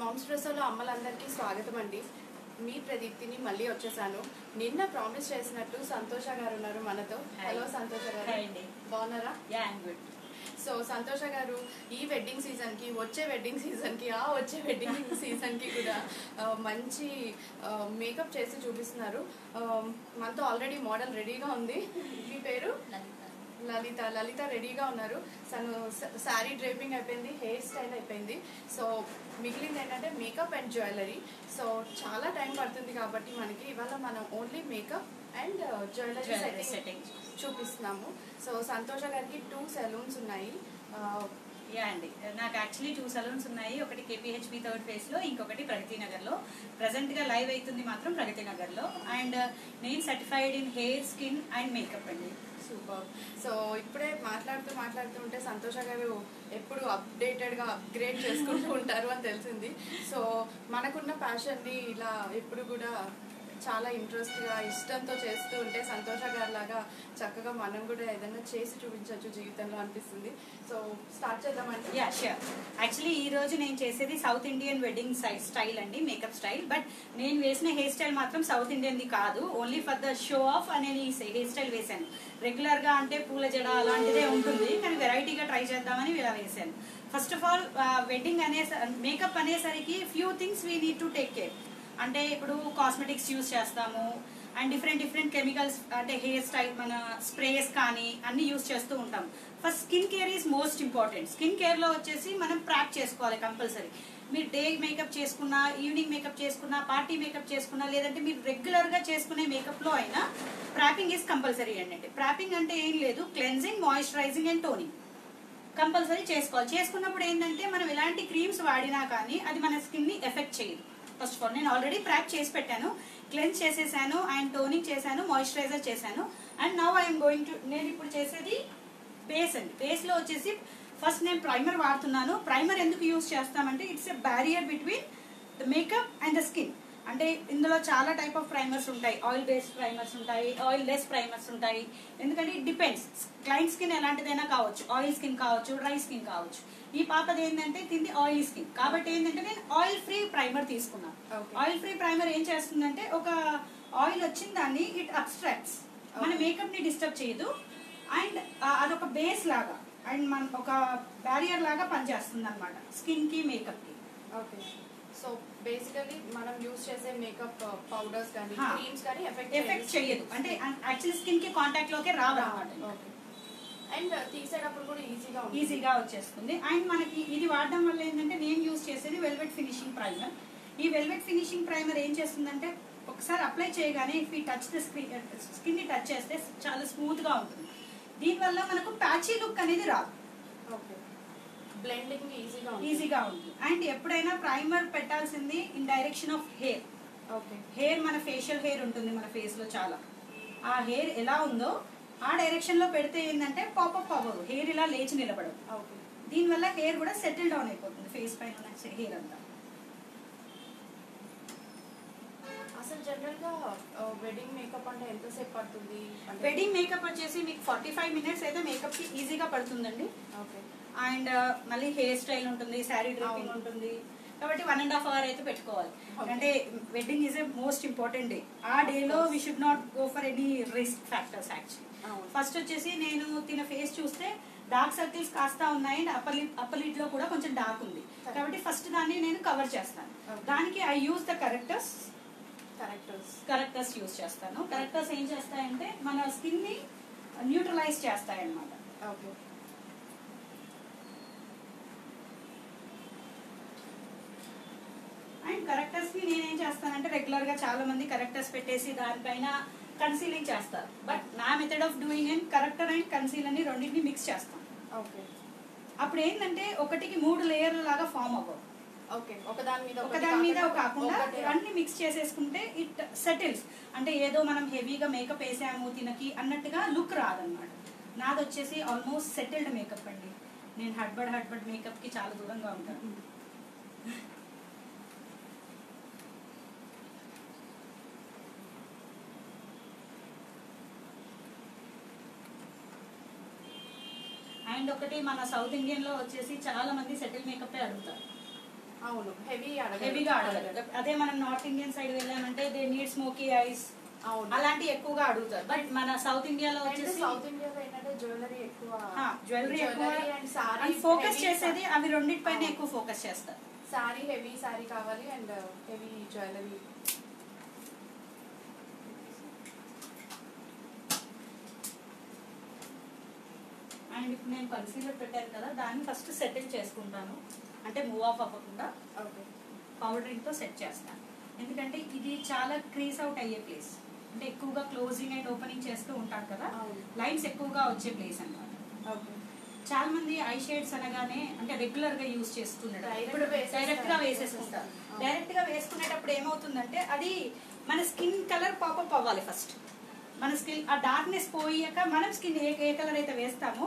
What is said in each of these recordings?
Moms డ్రెస్లో అమ్మలందరికీ స్వాగతం అండి మీ ప్రదీప్తిని మళ్ళీ వచ్చేసాను. నిన్న ప్రామిస్ చేసినట్టు సంతోష గారు ఉన్నారు మనతో. హలో సంతోష గారు. బాగున్నారా? సో సంతోష గారు ఈ వెడ్డింగ్ సీజన్కి వచ్చే వెడ్డింగ్ సీజన్కి ఆ వచ్చే వెడ్డింగ్ సీజన్ కి కూడా మంచి మేకప్ చేసి చూపిస్తున్నారు. మనతో ఆల్రెడీ మోడల్ రెడీగా ఉంది. మీ పేరు? లలిత లలిత రెడీగా ఉన్నారు. తను శారీ డ్రేపింగ్ అయిపోయింది హెయిర్ స్టైల్ అయిపోయింది. సో మిగిలింది ఏంటంటే మేకప్ అండ్ జ్యువెలరీ సో చాలా టైం పడుతుంది కాబట్టి మనకి ఇవాళ మనం only makeup and jewellery setting చూపిస్తున్నాము. సో సంతోష గారికి టూ సెలూన్స్ ఉన్నాయి. యా అండి. నాకు యాక్చువల్లీ టూ సలూన్స్ ఉన్నాయి. ఒకటి కేపీహెచ్బి థర్డ్ ఫేస్లో ఇంకొకటి ప్రగతి నగర్లో. ప్రెసెంట్గా లైవ్ అవుతుంది మాత్రం ప్రగతి నగర్లో. అండ్ నేను certified in hair skin and makeup అండి. సూపర్. సో ఇప్పుడే మాట్లాడుతూ మాట్లాడుతూ ఉంటే సంతోష గారు ఎప్పుడు అప్డేటెడ్గా అప్గ్రేడ్ చేసుకుంటూ ఉంటారు అని తెలిసింది. సో మనకున్న ప్యాషన్ని ఇలా ఎప్పుడు కూడా చాలా ఇంట్రెస్ట్గా ఇష్టంతో చేస్తూ ఉంటే సంతోష గారి లాగా చక్కగా మనం కూడా ఏదైనా చేసి చూపించవచ్చు జీవితంలో అనిపిస్తుంది. సో స్టార్ట్ చేద్దామండి. యా షూర్ యాక్చువల్లీ ఈ రోజు నేను చేసేది సౌత్ ఇండియన్ వెడ్డింగ్ స్టైల్ అండి మేకప్ స్టైల్ బట్ నేను వేసిన హెయిర్ స్టైల్ మాత్రం సౌత్ ఇండియన్ది కాదు. Only for the show off అనే హెయిర్ స్టైల్ వేశాను. రెగ్యులర్గా అంటే పూల జడ అలాంటిదే ఉంటుంది. కానీ వెరైటీగా ట్రై చేద్దామని ఇలా వేశాను. ఫస్ట్ ఆఫ్ ఆల్ వెడ్డింగ్ అనే మేకప్ అనేసరికి few things we need to take care అంటే ఇప్పుడు కాస్మెటిక్స్ యూజ్ చేస్తాము. అండ్ డిఫరెంట్ డిఫరెంట్ కెమికల్స్ అంటే హెయిర్ స్టైల్ మన స్ప్రేస్ కానీ అన్ని యూస్ చేస్తూ ఉంటాం. First skin care is most important skin కేర్లో వచ్చేసి మనం ప్రాక్ చేసుకోవాలి కంపల్సరీ మీరు డే మేకప్ చేసుకున్నా ఈవినింగ్ మేకప్ చేసుకున్నా పార్టీ మేకప్ చేసుకున్నా లేదంటే మీరు రెగ్యులర్గా చేసుకునే మేకప్లో అయినా ప్రాపింగ్ ఈజ్ కంపల్సరీ అండి ప్రాపింగ్ అంటే ఏం లేదు. Cleansing moisturising and toning compulsory చేసుకోవాలి. చేసుకున్నప్పుడు ఏంటంటే మనం ఎలాంటి క్రీమ్స్ వాడినా కానీ అది మన స్కిన్ని ఎఫెక్ట్ చేయదు. ఫస్ట్ ఆఫ్ ఆల్ నేను ఆల్రెడీ ప్యాక్ చేసి పెట్టాను క్లెన్స్ చేసేసాను అండ్ టోనింగ్ చేశాను మాయిశ్చరైజర్ చేశాను. And now I'm going to నేను ఇప్పుడు చేసేది బేస్ అండి. బేస్లో వచ్చేసి ఫస్ట్ నేను ప్రైమర్ వాడుతున్నాను. ప్రైమర్ ఎందుకు యూస్ చేస్తామంటే it's a barrier between the makeup and the skin అంటే ఇందులో చాలా టైప్ ఆఫ్ ప్రైమర్స్ ఉంటాయి. ఆయిల్ బేస్డ్ ప్రైమర్స్ ఉంటాయి ఆయిల్ లెస్ ప్రైమర్స్ ఉంటాయి. ఎందుకంటే ఇట్ డిపెండ్స్ క్లైంట్ స్కిన్ ఎలాంటిదైనా కావచ్చు ఆయిల్ స్కిన్ కావచ్చు డ్రై స్కిన్ కావచ్చు. ఈ పాపది ఏంటంటే తింది ఆయిల్ స్కిన్ కాబట్టి ఏంటంటే నేను ఆయిల్ ఫ్రీ ప్రైమర్ తీసుకున్నాను. ఆయిల్ ఫ్రీ ప్రైమర్ ఏం చేస్తుందంటే ఒక ఆయిల్ వచ్చిన దాన్ని ఇట్ అబ్స్ట్రాక్ట్స్ మన. మేకప్ని డిస్టర్బ్ చేయదు. అండ్ అదొక బేస్ లాగా. అండ్ మన ఒక బ్యారియర్ లాగా పనిచేస్తుంది అనమాట స్కిన్కి మేకప్కి. ఓకే. సో బేసికలీ మనం యూస్ చేసే మేకప్ పౌడర్స్ కానీ హా. క్రీమ్స్ కానీ ఎఫెక్ట్ ఎఫెక్ట్ చేయదు. అంటే యాక్చువల్లీ స్కిన్కి కాంటాక్ట్ లోకే రావు అనమాట ఓకే. అండ్ తీసేటప్పుడు కూడా ఈజీగా ఈజీగా వచ్చేస్తుంది. అండ్ మనకి ఇది వాడడం వల్ల ఏంటంటే నేను యూస్ చేసేది వెల్వెట్ ఫినిషింగ్ ప్రైమర్. ఈ వెల్వెట్ ఫినిషింగ్ ప్రైమర్ ఏం చేస్తుందంటే ఒకసారి అప్లై చేయగానే ఇఫ్ ఈ టచ్ ద స్క్రీన్ స్కిన్ని టచ్ చేస్తే చాలా స్మూత్గా ఉంటుంది. దీనివల్ల మనకు ప్యాచీ లుక్ అనేది రాదు. ఓకే. బ్లెండింగ్ ఈజీగా ఉంటుంది. ఈజీగా ఉంటుంది. అండ్ ఎప్పుడైనా ప్రైమర్ పెట్టాల్సింది in direction of hair. Okay. Hair మన ఫేషియల్ హెయిర్ ఉంటుంది మన ఫేస్లో చాలా. ఆ హెయిర్ ఎలా ఉందో ఆ డైరెక్షన్లో పెడితే ఏంటంటే పాపప్ అవ్వదు హెయిర్ ఇలా లేచి నిలబడదు ఓకే. దీనివల్ల హెయిర్ కూడా సెటిల్ డౌన్ అయిపోతుంది ఫేస్ పైన ఉన్న హెయిర్ అంతా. అసలు జనరల్గా వెడ్డింగ్ మేకప్ అంటే ఎంతసేపు పడుతుంది? వెడ్డింగ్ మేకప్ వచ్చేసి మీకు ఫార్టీ ఫైవ్ మినిట్స్ అయితే మేకప్కి ఈజీగా పడుతుందండి. ఓకే. అండ్ మళ్ళీ హెయిర్ స్టైల్ ఉంటుంది శారీ డ్రెస్సింగ్ అవును. ఉంటుంది. కాబట్టి వన్ అండ్ హాఫ్ అవర్ అయితే పెట్టుకోవాలి. అంటే wedding is a most important day ఆ డేలో we should not go for any risk factors actually first వచ్చేసి నేను తిన ఫేస్ చూస్తే డార్క్ సర్కిల్స్ కాస్తా ఉన్నాయి అండ్ అప్పర్ లిప్ అప్పర్ లిడ్లో కూడా కొంచెం డార్క్ ఉంది. కాబట్టి ఫస్ట్ దాన్ని నేను కవర్ చేస్తాను. దానికి I use the correctors correctors correctors use చేస్తాను. కరెక్టర్స్ ఏం చేస్తాయంటే మన స్కిన్ని న్యూట్రలైజ్ చేస్తాయి అన్నమాట ఓకే అండ్ కరెక్టర్స్ని నేనేం చేస్తానంటే రెగ్యులర్గా చాలా మంది కరెక్టర్స్ పెట్టేసి దానిపైన కన్సీలింగ్ చేస్తారు. బట్ నా method of doing and corrector and conceal అని రెండింటిని మిక్స్ చేస్తాం. ఓకే అప్పుడు ఏంటంటే ఒకటికి మూడు లేయర్ లాగా ఫామ్ అవ్వవు. ఓకే ఒక దాని మీద ఒక ఒకటి దాని మీద కాకుండా. ఇవన్నీ మిక్స్ చేసేసుకుంటే ఇట్ సెటిల్స్ అంటే ఏదో మనం హెవీగా మేకప్ వేసాము తినకి అన్నట్టుగా లుక్ రాదన్నమాట. నాది వచ్చేసి ఆల్మోస్ట్ సెటిల్డ్ మేకప్ అండి. నేను హడ్బడ్ హడ్బడ్ మేకప్కి చాలా దూరంగా ఉంటాను. అండ్ ఒకటి మన సౌత్ ఇండియన్లో వచ్చేసి చాలా మంది సెటిల్ మేకప్ అడుగుతారు. అవును హెవీ హెవీగా అడగదు అదే మనం నార్త్ ఇండియన్ సైడ్ వెళ్ళామంటే దే నీడ్ స్మోకీ ఐస్ అవును. అలాంటి ఎక్కువగా అడుగుతారు. బట్ మన సౌత్ ఇండియాలో వచ్చేసి సౌత్ ఇండియాలో ఏంటంటే జ్యువెలరీ ఎక్కువ. జ్యువెలరీ ఎక్కువ అండ్ ఫోకస్ చేసేది అవి రెండింటిపైన ఎక్కువ ఫోకస్ చేస్తారు. సారీ హెవీ సారీ కావాలి అండ్ హెవీ జ్యువెలరీ. అండ్ ఇప్పుడు నేను కన్సీలర్ పెట్టాను కదా దాన్ని ఫస్ట్ సెటిల్ చేసుకుంటాను. అంటే మూవ్ ఆఫ్ అవ్వకుండా ఓకే. పౌడరింగ్తో సెట్ చేస్తాను. ఎందుకంటే ఇది చాలా క్రీజ్ అవుట్ అయ్యే ప్లేస్ అంటే ఎక్కువగా క్లోజింగ్ అండ్ ఓపెనింగ్ చేస్తూ ఉంటారు కదా లైన్స్ ఎక్కువగా వచ్చే ప్లేస్ అన్నమాట. ఓకే. చాలా మంది ఐ షేడ్స్ అనగానే అంటే రెగ్యులర్గా యూజ్ చేస్తున్నాడు ఇప్పుడు. డైరెక్ట్గా అవును. డైరెక్ట్గా వేసుకునేటప్పుడు ఏమవుతుందంటే అది మన స్కిన్ కలర్ పాపప్ అవ్వాలి ఫస్ట్ మన స్కిన్ ఆ డార్క్నెస్ పోయాక మనం స్కిన్ ఏ ఏ కలర్ అయితే వేస్తామో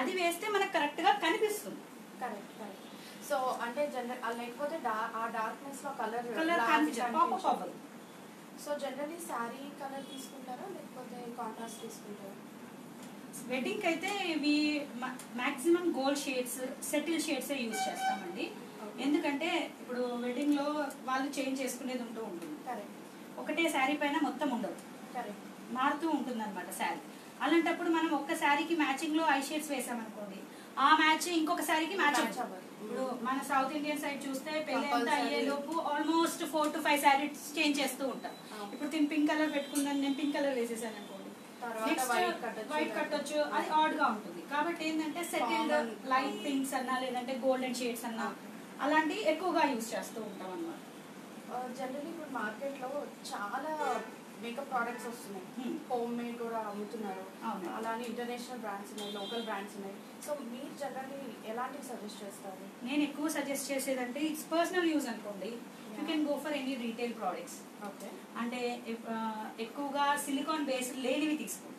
అది వేస్తే మనకు కరెక్ట్గా కనిపిస్తుంది. కరెక్ట్ కరెక్ట్ సో అంటే జనరల్ లేకపోతే ఆ డార్క్నెస్లో colour colour so generally sari colour తీసుకుంటారా లేకపోతే కాంట్రాస్ట్ తీసుకుంటారా? వెడ్డింగ్ అయితే ఇవి maximum gold shades settle shades use చేస్తామండి. ఎందుకంటే ఇప్పుడు వెడ్డింగ్లో వాళ్ళు చేంజ్ చేసుకునేది ఉంటూ ఉంటుంది. కరెక్ట్ ఒకటే శారీ పైన మొత్తం ఉండదు. కరెక్ట్ మారుతూ ఉంటుంది అనమాట శారీ అలాంటప్పుడు మనం ఒక్క శారీకి మ్యాచింగ్లో ఐ షేడ్స్ వేసామనుకోండి ఆ మ్యాచ్ ఇంకొక శారీకి మ్యాచ్. ఇప్పుడు మన సౌత్ ఇండియన్ సైడ్ చూస్తే పెళ్ళి ఎంత Compulsory. అయ్యే లోపు almost four to five saris change చేస్తూ ఉంటాం. ఇప్పుడు నేను పింక్ కలర్ పెట్టుకున్నాను నేను పింక్ కలర్ వేసేసాను అనుకోండి నెక్స్ట్. వైట్ కట్టొచ్చు అది ఆడ్గా ఉంటుంది కాబట్టి ఏంటంటే Common. లైట్ పింక్స్ అన్నా లేదంటే గోల్డెన్ షేడ్స్ అన్నా అలాంటివి ఎక్కువగా యూజ్ చేస్తూ ఉంటాం అన్నమాట జనరల్లీ ఇప్పుడు మార్కెట్లో చాలా మేకప్ ప్రోడక్ట్స్ వస్తున్నాయి. Hmm. హోమ్ మేడ్ కూడా అమ్ముతున్నారు. అలానే ఇంటర్నేషనల్ బ్రాండ్స్ ఉన్నాయి లోకల్ బ్రాండ్స్ ఉన్నాయి. సో మీరు జనరల్లీ ఎలాంటివి సజెస్ట్ చేస్తారు? నేను ఎక్కువ సజెస్ట్ చేసేదంటే ఇట్స్ పర్సనల్ యూజ్ అనుకోండి. You can go for any retail products okay అంటే ఎక్కువగా సిలికాన్ బేస్డ్ లేనివి తీసుకోండి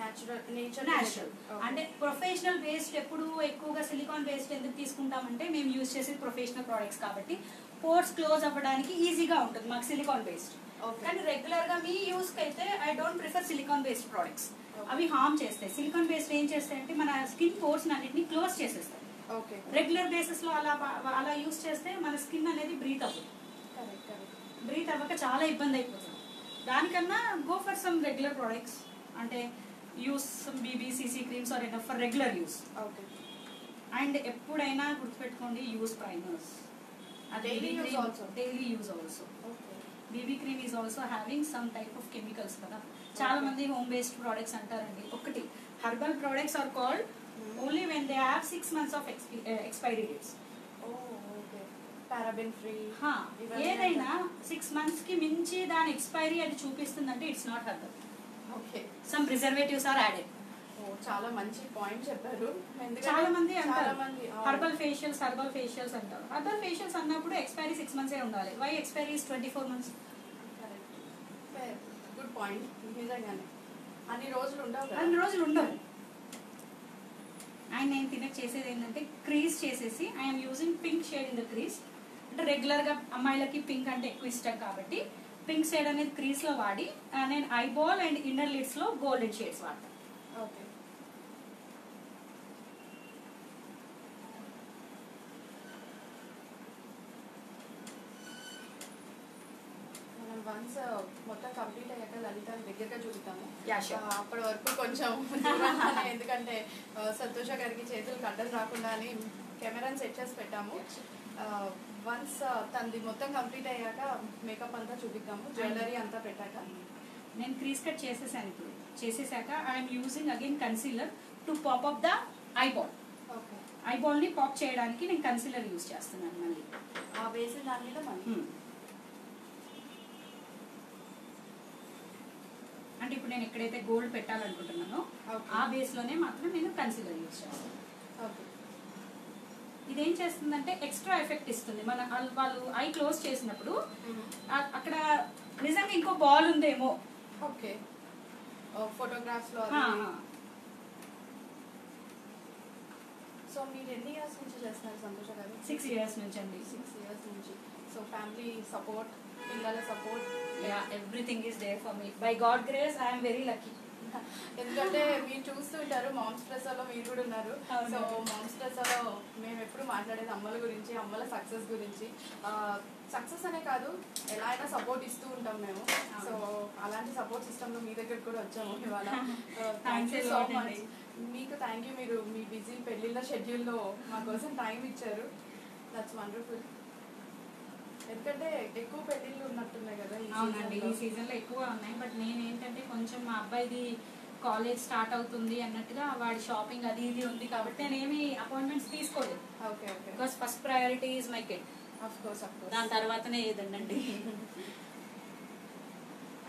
న్యాచురల్ నేచర్ న్యాచురల్ అంటే ప్రొఫెషనల్ బేస్డ్ ఎప్పుడు ఎక్కువగా సిలికాన్ బేస్డ్ ఎందుకు తీసుకుంటామంటే మేము యూజ్ చేసేది ప్రొఫెషనల్ ప్రోడక్ట్స్ కాబట్టి పోర్ట్స్ క్లోజ్ అవ్వడానికి ఈజీగా ఉంటుంది మాకు సిలికాన్ బేస్డ్. కానీ రెగ్యులర్గా మీ యూస్కి అయితే I don't prefer silicone based products. అవి హార్మ్ చేస్తాయి. సిలికాన్ బేస్డ్ ఏం చేస్తాయంటే మన స్కిన్ పోర్స్ అన్నింటినీ క్లోజ్ చేసేస్తాయి. ఓకే రెగ్యులర్ బేసిస్లో అలా అలా యూస్ చేస్తే మన స్కిన్ అనేది బ్రీత్ అవ్వదు. బ్రీత్ అవ్వక చాలా ఇబ్బంది అయిపోతుంది దానికన్నా go for some regular products అంటే use some BB CC creams are enough for regular use okay and ఎప్పుడైనా గుర్తుపెట్టుకోండి use primers use also. Daily use also BB cream is also having some type of chemicals కదా? చాలా. మంది home based products అంటారండి. ఒకటి herbal products are called only when they have six months of expiry dates paraben free ఏదైనా six మంత్స్కి మించి దాని expiry అది చూపిస్తుందంటే it's not herbal okay. Some preservatives are added చాలా మంచి పాయింట్ చెప్పారు. చాలా మంది అంటారు. హర్బల్ ఫేషియల్స్ హర్బల్ ఫేషియల్స్ అంటారు. హర్బల్ ఫేషియల్స్ అన్నప్పుడు ఎక్స్పైరీ సిక్స్ మంత్స్ ఉండాలి. Why expiry twenty four months good point నిజంగానే. అన్ని రోజులు ఉండవు అన్ని రోజులు ఉండవు. అండ్ నేను తినక చేసేది ఏంటంటే క్రీజ్ చేసేసి I'm using pink shade in the crease అంటే రెగ్యులర్గా అమ్మాయిలకి పింక్ అంటే ఎక్కువ ఇష్టం కాబట్టి పింక్ షేడ్ అనేది క్రీజ్లో వాడి నేను ఐబాల్ అండ్ ఇన్నర్ లిడ్స్లో గోల్డెన్ షేడ్స్ వాడతాను ఓకే మనం వన్స్ మొత్తం కంప్లీట్ అయ్యాక లలిత దగ్గరగా చూపుతాము అప్పటి వరకు కొంచెం ఎందుకంటే సంతోష గారికి చేతులు కట్టలు రాకుండా అని కెమెరాని సెట్ చేసి పెట్టాము. వన్స్ తనది మొత్తం కంప్లీట్ అయ్యాక మేకప్ అంతా చూపిద్దాము. జ్యువెలరీ అంతా పెట్టాక. నేను క్రీజ్ కట్ చేసేసాను ఇప్పుడు. చేసేసాక I'm using again concealer to pop up the eyeball okay ఐబాల్ని pop చేయడానికి నేను కన్సీలర్ యూజ్ చేస్తున్నాను మళ్ళీ. ఆ వేసిన దాని మీద మళ్ళీ Hmm. అంటే ఇప్పుడు నేను ఎక్కడైతే గోల్డ్ పెట్టాలనుకుంటున్నానో. ఆ బేస్లోనే మాత్రం నేను కన్సీలర్ యూజ్ చేస్తాను. ఓకే ఇదేం చేస్తుందంటే ఎక్స్ట్రా ఎఫెక్ట్ ఇస్తుంది. మన వాళ్ళు ఐ క్లోజ్ చేసినప్పుడు ఆ- అక్కడ నిజంగా ఇంకో బాల్ ఉందేమో. ఓకే ఫోటోగ్రాఫ్స్లో అది. ఆ. సో మీరు ఎన్ని ఇయర్స్ నుంచి చేస్తున్నారు సంతోష గారు? సిక్స్ ఇయర్స్ నుంచి అండి. సిక్స్ ఇయర్స్ నుంచి. సో ఫ్యామిలీ సపోర్ట్ పిల్లల support everything is there for me by God grace I'm very lucky ఎందుకంటే మీరు చూస్తుంటారు మామ్స్ ప్రెస్లో మీరు కూడా ఉన్నారు. సో మామ్స్ ప్రెస్లో మేము ఎప్పుడు మాట్లాడేది అమ్మల గురించి అమ్మల సక్సెస్ గురించి. సక్సెస్ అనే కాదు ఎలా అయినా సపోర్ట్ ఇస్తూ ఉంటాం మేము. సో అలాంటి సపోర్ట్ సిస్టంలో మీ దగ్గరకు కూడా వచ్చాము ఇవాళ. Thank you so much. మీకు థ్యాంక్ యూ మీరు మీ బిజీ పెళ్ళిళ్ళ షెడ్యూల్లో మా కోసం టైం ఇచ్చారు. దట్స్ వండర్ఫుల్ ఎందుకంటే ఎక్కువ పెళ్ళిళ్ళు ఉన్నట్టున్నాయి కదా అవునండి ఈ లో. సీజన్లో ఎక్కువ ఉన్నాయి. బట్ నేను ఏంటంటే కొంచెం మా అబ్బాయిది కాలేజ్ స్టార్ట్ అవుతుంది అన్నట్టుగా వాడి షాపింగ్ అది ఇది ఉంది కాబట్టి నేనేమి అపాయింట్మెంట్స్ తీసుకోలేదు. Okay okay. Because first priority is my kid of course of course దాని తర్వాతనే ఏదండి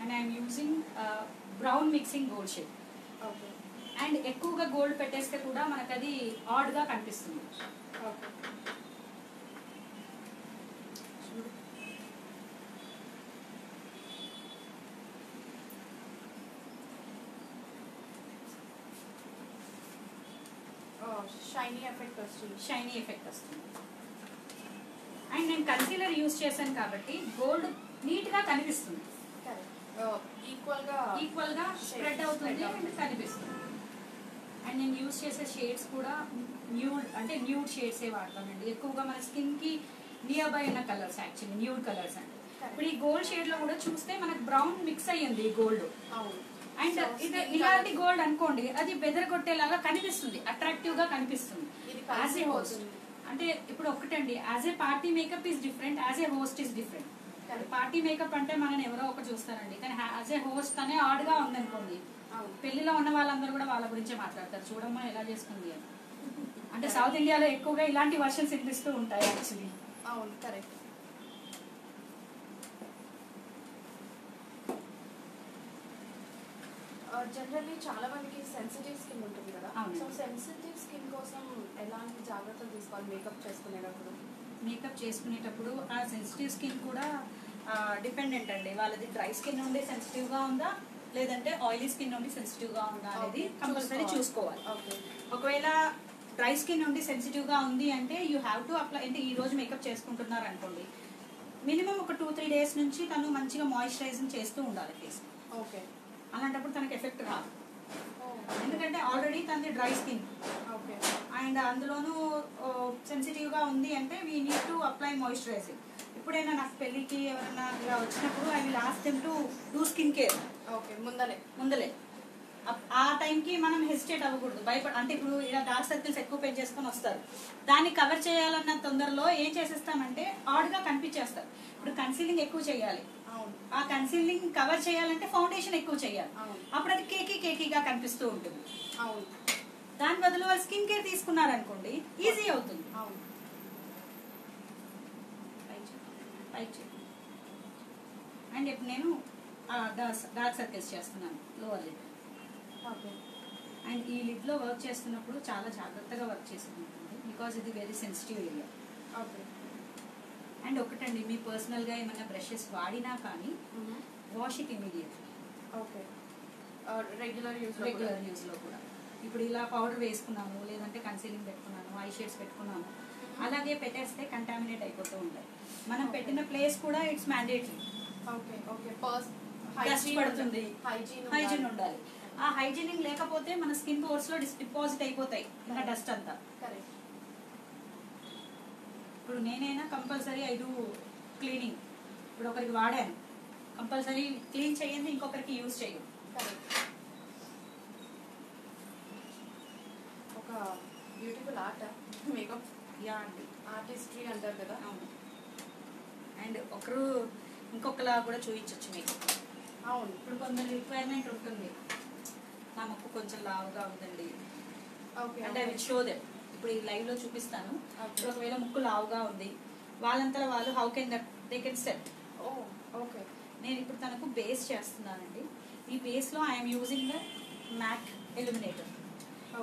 and I'm using brown mixing gold shape okay. And ఎక్కువగా గోల్డ్ పెట్టేస్తే కూడా మనకు అది ఆడ్గా కనిపిస్తుంది. ఓకే. షైనీ ఎఫెక్ట్ వస్తుంది. షైనీ ఎఫెక్ట్ వస్తుంది. అండ్ నేను కన్సీలర్ యూజ్ చేశాను కాబట్టి గోల్డ్ నీట్గా కనిపిస్తుంది ఈక్వల్గా ఈక్వల్గా స్ప్రెడ్ అవుతుంది అండ్ కనిపిస్తుంది. అండ్ నేను యూజ్ చేసే షేడ్స్ కూడా న్యూడ్ అంటే న్యూడ్ షేడ్స్ ఏ వాడతానండి. ఎక్కువగా మన స్కిన్కి నియర్ బై ఉన్న కలర్స్ యాక్చువల్లీ న్యూడ్ కలర్స్ అండి ఇప్పుడు ఈ గోల్డ్ షేడ్లో కూడా చూస్తే మనకు బ్రౌన్ మిక్స్ అయ్యింది ఈ గోల్డ్ అవును. అండ్ ఇది ఇలాంటి గోల్డ్ అనుకోండి అది బెదరగొట్టేలాగా కనిపిస్తుంది అట్రాక్టివ్గా కనిపిస్తుంది. As a host. అంటే ఇప్పుడు ఒకటండి as a party makeup is different as a host is different. Party makeup అంటే మనం ఎవరో ఒక చూస్తారండి కానీ యాజ్ ఏ హోస్ట్ అనే ఆడ్గా ఉందనుకోండి పెళ్ళిలో ఉన్న వాళ్ళందరూ కూడా వాళ్ళ గురించే మాట్లాడతారు. చూడమ్మా ఎలా చేసుకుంది అని. అంటే సౌత్ ఇండియాలో ఎక్కువగా ఇలాంటి వర్షన్స్ వినిపిస్తూ ఉంటాయి యాక్చువల్లీ అవును కరెక్ట్ జనరల్లీ చాలా మందికి సెన్సిటివ్ స్కిన్ ఉంటుంది కదా. సో సెన్సిటివ్ స్కిన్ కోసం ఎలాంటి జాగ్రత్తలు తీసుకోవాలి మేకప్ చేసుకునేటప్పుడు? మేకప్ చేసుకునేటప్పుడు ఆ సెన్సిటివ్ స్కిన్ కూడా డిపెండెంట్ అండి. వాళ్ళది డ్రై స్కిన్ నుండి సెన్సిటివ్గా ఉందా? లేదంటే ఆయిలీ స్కిన్ నుండి సెన్సిటివ్గా ఉందా అనేది కంపల్సరీ చూసుకోవాలి. ఒకవేళ డ్రై స్కిన్ నుండి సెన్సిటివ్గా ఉంది అంటే యూ హ్యావ్ టు అప్లై అంటే ఈ రోజు మేకప్ చేసుకుంటున్నారు అనుకోండి. మినిమం ఒక టూ త్రీ డేస్ నుంచి తను మంచిగా మాయిశ్చరైజింగ్ చేస్తూ ఉండాలి ఫేస్ ఓకే అలాంటప్పుడు తనకి ఎఫెక్ట్ రాదు. ఎందుకంటే ఆల్రెడీ తనది డ్రై స్కిన్. ఓకే. అండ్ అందులోనూ సెన్సిటివ్గా ఉంది అంటే we need to apply moisturising. ఎప్పుడైనా నాకు పెళ్ళికి ఎవరైనా ఇలా వచ్చినప్పుడు I will ask them to do skin care. Okay ముందలే. ముందలే. ఆ టైంకి మనం హెసిటేట్ అవ్వకూడదు. భయపడ అంటే ఇప్పుడు ఇలా డార్క్ సర్కిల్స్ ఎక్కువ పెంచేసుకొని వస్తారు. దాన్ని కవర్ చేయాలన్న తొందరలో ఏం చేసేస్తామంటే ఆడ్గా కనిపించేస్తారు ఇప్పుడు కన్సీలింగ్ ఎక్కువ చేయాలి. ఆ కన్సీలింగ్ కవర్ చేయాలంటే ఫౌండేషన్ ఎక్కువ చేయాలి. అప్పుడు అది కేకీ కేకీగా కనిపిస్తూ ఉంటుంది. అవును. దాని బదులు వాళ్ళు స్కిన్ కేర్ తీసుకున్నారనుకోండి ఈజీ అవుతుంది. అవును. అండ్ ఇప్పుడు నేను డార్క్ సర్కిల్స్ చేస్తున్నాను లోవర్ ఓకే. అండ్ ఈ లిప్లో వర్క్ చేస్తున్నప్పుడు చాలా జాగ్రత్తగా వర్క్ చేస్తున్నాను బికాజ్ ఇది very sensitive area. Okay. And ఒకటండి మీ పర్సనల్గా ఏమైనా బ్రషెస్ వాడినా కానీ wash it immediate okay. Regular use regular యూజ్లో కూడా. ఇప్పుడు ఇలా పౌడర్ వేసుకున్నాము లేదంటే కన్సీలింగ్ పెట్టుకున్నాను ఐ షేడ్స్ పెట్టుకున్నాను అలాగే పెట్టేస్తే కంటామినేట్ అయిపోతూ ఉంటాయి. మనం పెట్టిన ప్లేస్ కూడా it's mandatory okay okay. Dust పడుతుంది. హైజీన్ హైజీన్ ఉండాలి. ఆ హైజీనింగ్ లేకపోతే మన స్కిన్ పోర్స్లో డిపాజిట్ అయిపోతాయి. ఇంకా డస్ట్ అంతా. కరెక్ట్ ఇప్పుడు నేనైనా కంపల్సరీ ఐ డూ క్లీనింగ్. ఇప్పుడు ఒకరికి వాడాను. కంపల్సరీ క్లీన్ చేయండి ఇంకొకరికి యూజ్ చేయండి. ఒక బ్యూటిఫుల్ ఆర్ట్ మేకప్ యా అండి. ఆర్టిస్ట్రీ అంటారు కదా? అవును. అండ్ ఒకరు ఇంకొకలా కూడా చూపించవచ్చు మీకు. అవును. ఇప్పుడు కొందరు రిక్వైర్మెంట్ ఉంటుంది. నా మొక్కు కొంచెం లావుగా ఉందండి. ఓకే అంటే అవి షో దెమ్ ఇప్పుడు ఈ లైవ్లో చూపిస్తాను. ఒకవేళ ముక్కు లావుగా ఉంది వాళ్ళంతా వాళ్ళు how can that they can set oh okay. నేను ఇప్పుడు తనకు బేస్ చేస్తున్నానండి. ఈ బేస్లో I'm using the MAC eliminator.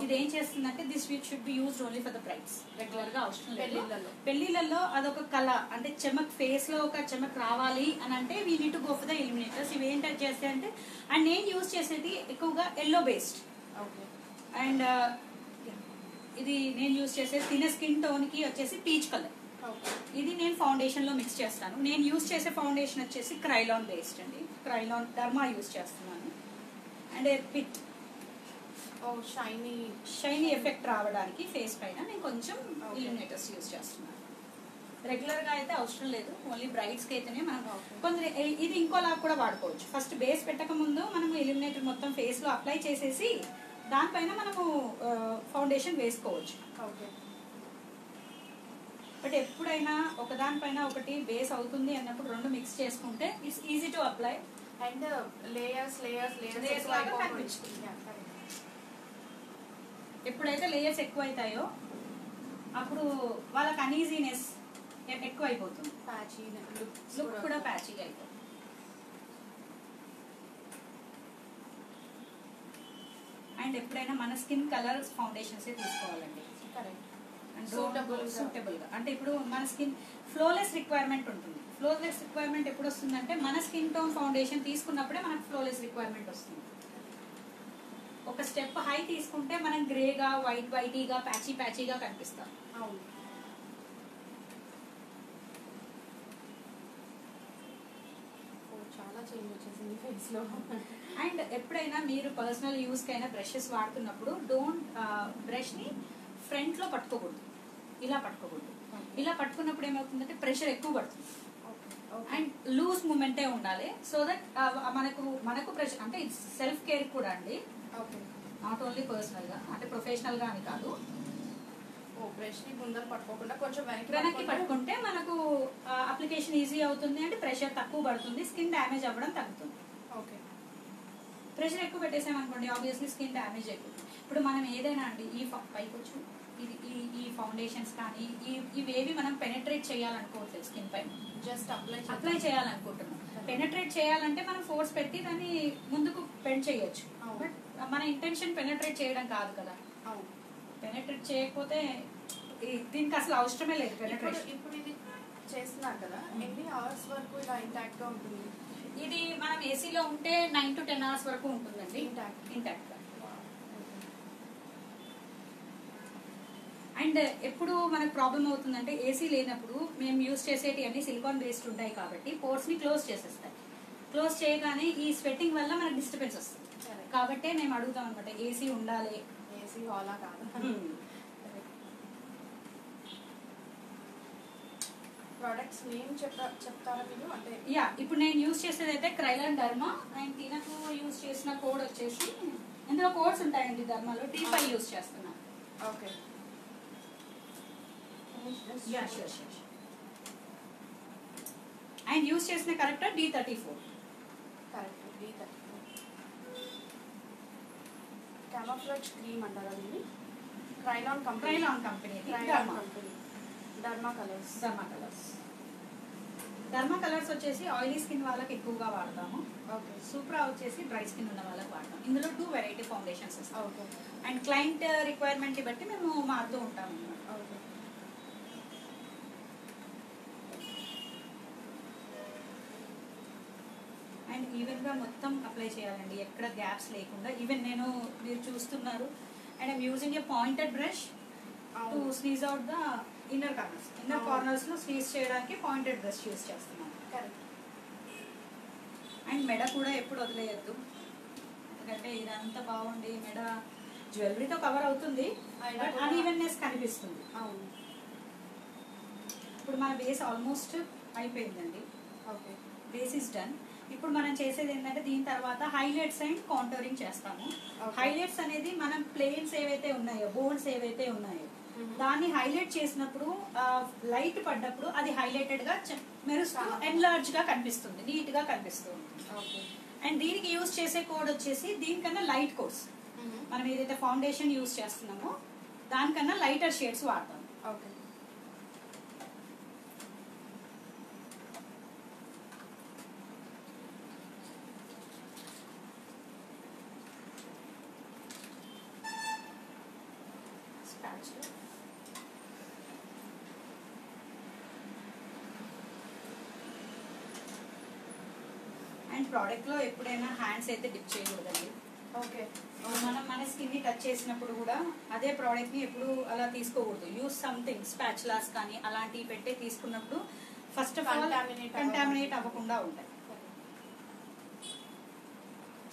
ఇది ఏం చేస్తుందంటే this week should be used only for the brights రెగ్యులర్గా అవసరం లేదు. పెళ్ళిళ్ళలో. పెళ్ళిళ్ళలో అదొక కళ. అంటే చెమక్ ఫేస్లో ఒక చెమక్ రావాలి అని అంటే we need to go for the eliminators ఇవి ఏంటి చేస్తే అంటే అండ్ నేను యూజ్ చేసేది ఎక్కువగా ఎల్లో బేస్డ్ ఓకే. అండ్ ఇది నేను యూజ్ చేసే తిన స్కిన్ టోన్కి వచ్చేసి పీచ్ కలర్ ఇది నేను ఫౌండేషన్లో మిక్స్ చేస్తాను. నేను యూజ్ చేసే ఫౌండేషన్ వచ్చేసి క్రైలాన్ బేస్డ్ అండి. క్రైలాన్ డర్మా యూజ్ చేస్తున్నాను. And oh shiny shiny effect రావడానికి ఫేస్ పైన నేను కొంచెం Okay. ఇల్యూమినేటర్స్ యూజ్ చేస్తున్నాను. రెగ్యులర్గా అయితే అవసరం లేదు. ఓన్లీ బ్రైడ్స్కి అయితేనే మనం. కొందరు ఇది ఇంకోలా కూడా వాడుకోవచ్చు. ఫస్ట్ బేస్ పెట్టక ముందు మనము ఇల్యూమినేటర్ మొత్తం ఫేస్లో అప్లై చేసేసి దానిపైన మనము ఫౌండేషన్ వేసుకోవచ్చు. ఓకే. బట్ ఎప్పుడైనా ఒకదానిపైన ఒకటి బేస్ అవుతుంది అన్నప్పుడు రెండు మిక్స్ చేసుకుంటే it's easy to apply and layers layers layers. ఎప్పుడైతే లేయర్స్ ఎక్కువ అవుతాయో అప్పుడు వాళ్ళకి అనీజీనెస్ ఎక్కువ అయిపోతుంది ప్యాచీ లుక్ కూడా ప్యాచీగా అయిపోతుంది. అండ్ ఎప్పుడైనా మన స్కిన్ కలర్ ఫౌండేషన్స్ తీసుకోవాలండి. కరెక్ట్. సూటబుల్ Suitable గా. సూటబుల్గా అంటే ఇప్పుడు మన స్కిన్ ఫ్లోలెస్ రిక్వైర్మెంట్ ఉంటుంది. ఫ్లోలెస్ రిక్వైర్మెంట్ ఎప్పుడు వస్తుందంటే మన స్కిన్ టోన్ ఫౌండేషన్ తీసుకున్నప్పుడే మనకు ఫ్లోలెస్ రిక్వైర్మెంట్ వస్తుంది. ఒక స్టెప్ హై తీసుకుంటే మనం గ్రేగా వైట్ వైటీగా ప్యాచీ ప్యాచీగా కనిపిస్తాం. అవును. చాలా చేంజ్ వచ్చేసింది అండ్ ఎప్పుడైనా మీరు పర్సనల్ యూస్ కైనా బ్రషెస్ వాడుతున్నప్పుడు డోంట్ బ్రష్ని ఫ్రంట్లో పట్టుకోకూడదు. ఇలా పట్టుకోకూడదు. ఇలా పట్టుకున్నప్పుడు ఏమవుతుందంటే ప్రెషర్ ఎక్కువ పడుతుంది. అండ్ లూజ్ మూమెంటే ఉండాలి. సో దట్ మనకు మనకు ప్రెషర్ అంటే సెల్ఫ్ కేర్ కూడా అండి. నాట్ ఓన్లీ పర్సనల్గా అంటే ప్రొఫెషనల్గా అని కాదు. ఓ బ్రష్ని ముందర పట్టుకోకుండా కొంచెం వెనక్కి వెనక్కి పట్టుకుంటే మనకు అప్లికేషన్ ఈజీ అవుతుంది. అంటే ప్రెషర్ తక్కువ పడుతుంది. స్కిన్ డ్యామేజ్ అవ్వడం తగ్గుతుంది. ప్రెషర్ ఎక్కువ పెట్టేసామనుకోండి ఆబ్వియస్లీ స్కిన్ డ్యామేజ్ అయిపోతుంది. ఇప్పుడు మనం ఏదైనా అండి ఈ పైకి వచ్చు ఇది ఈ ఈ ఫౌండేషన్స్ కానీ ఈ ఇవేవి మనం పెనట్రేట్ చేయాలనుకోవట్లేదు స్కిన్ పైన జస్ట్ అప్లై అప్లై చేయాలనుకుంటున్నాం. పెనట్రేట్ చేయాలంటే మనం ఫోర్స్ పెట్టి దాన్ని ముందుకు బెండ్ చేయొచ్చు. బట్ మన ఇంటెన్షన్ పెనట్రేట్ చేయడం కాదు కదా. పెనట్రేట్ చేయకపోతే దీనికి అసలు అవసరమే లేదు పెనట్రేషన్ ఇప్పుడు ఇది చేస్తున్నారు కదా. ఎన్ని అవర్స్ వరకు ఇలా ఇంటాక్ట్గా ఉంటుంది? ఇది మనం ఏసీలో ఉంటే నైన్ టు టెన్ అవర్స్ వరకు ఉంటుందండి. ఇంటాక్ట్ అండ్ ఎప్పుడు మనకు ప్రాబ్లం అవుతుందంటే ఏసీ లేనప్పుడు మేము యూస్ చేసేటి అన్ని సిలికాన్ బేస్డ్ ఉంటాయి కాబట్టి పోర్ట్స్ని క్లోజ్ చేసేస్తాయి. క్లోజ్ చేయగానే ఈ స్వెట్టింగ్ వల్ల మనకు డిస్టర్బెన్స్ వస్తుంది. కాబట్టే మేము అడుగుతాం అనమాట ఏసీ ఉండాలి. ఏసీ హాలా కాదు. ప్రొడక్ట్స్ నేమ్ చెప్ప చెప్తారా మీరు? అంటే యా ఇప్పుడు నేను యూస్ చేసేది అయితే క్రైలన్ డర్మా అండ్ తినకు యూస్ చేసిన కోడ్ వచ్చేసి ఇందులో కోడ్స్ ఉంటాయండి ధర్మాలో. టీ ఫైవ్ యూస్ చేస్తున్నాను okay. Ya sure sure and use చేసిన corrector D thirty four correct D thirty camouflage cream అంటారా దీన్ని? Kryolan company Kryolan company Kryolan company Derma colours. Derma colours. Derma colours వచ్చేసి oily skin వాళ్ళకి ఎక్కువగా వాడతాము. Okay. Supra వచ్చేసి dry skin ఉన్న వాళ్ళకి వాడతాం. ఇందులో టూ వెరైటీ ఫౌండేషన్స్ వస్తాయి. ఓకే. అండ్ క్లయింట్ రిక్వైర్మెంట్ బట్టి మేము మారుతూ ఉంటాం అన్నమాట. ఓకే. అండ్ ఈవెన్గా మొత్తం అప్లై చేయాలండి. ఎక్కడ గ్యాప్స్ లేకుండా. ఈవెన్ నేను మీరు చూస్తున్నారు. And I'm using a pointed brush to sneeze out the inner corners inner. కార్నర్స్లో sneeze చేయడానికి పాయింటెడ్ బ్రష్ యూస్ చేస్తున్నాను కరెక్ట్. అండ్ మెడ కూడా ఎప్పుడు వదిలేయద్దు. ఎందుకంటే ఇదంతా బాగుండి మెడ జ్యువెలరీతో కవర్ అవుతుంది. అన్ఈవెన్నెస్ కనిపిస్తుంది. అవును. ఇప్పుడు మన బేస్ ఆల్మోస్ట్ అయిపోయిందండి. ఓకే. Base is done. ఇప్పుడు మనం చేసేది ఏంటంటే దీని తర్వాత హైలైట్స్ అండ్ కాంటోరింగ్ చేస్తాము. హైలైట్స్ అనేది మనం ప్లేన్స్ ఏవైతే ఉన్నాయో బోర్డ్స్ ఏవైతే ఉన్నాయో. దాన్ని హైలైట్ చేసినప్పుడు లైట్ పడ్డప్పుడు అది హైలైటెడ్గా మెరుస్తూ. ఎన్లార్జ్గా కనిపిస్తుంది నీట్గా కనిపిస్తుంది. ఓకే. అండ్ దీనికి యూస్ చేసే కోడ్ వచ్చేసి దీనికన్నా లైట్ కోడ్స్. మనం ఏదైతే ఫౌండేషన్ యూస్ చేస్తున్నామో దానికన్నా లైటర్ షేడ్స్ వాడతాం. ఓకే. అండ్ ప్రోడక్ట్లో ఎప్పుడైనా హ్యాండ్స్ అయితే డిప్ చేయకూడదండి. ఓకే. మనం మన స్కిన్ని టచ్ చేసినప్పుడు కూడా అదే ప్రోడక్ట్ని ఎప్పుడు అలా తీసుకోకూడదు. యూస్ సంథింగ్ స్పాచులాస్ కానీ అలాంటివి పెట్టే తీసుకున్నప్పుడు ఫస్ట్ ఆఫ్ ఆల్ కంటామినేట్ అవ్వకుండా. ఉంటాయి.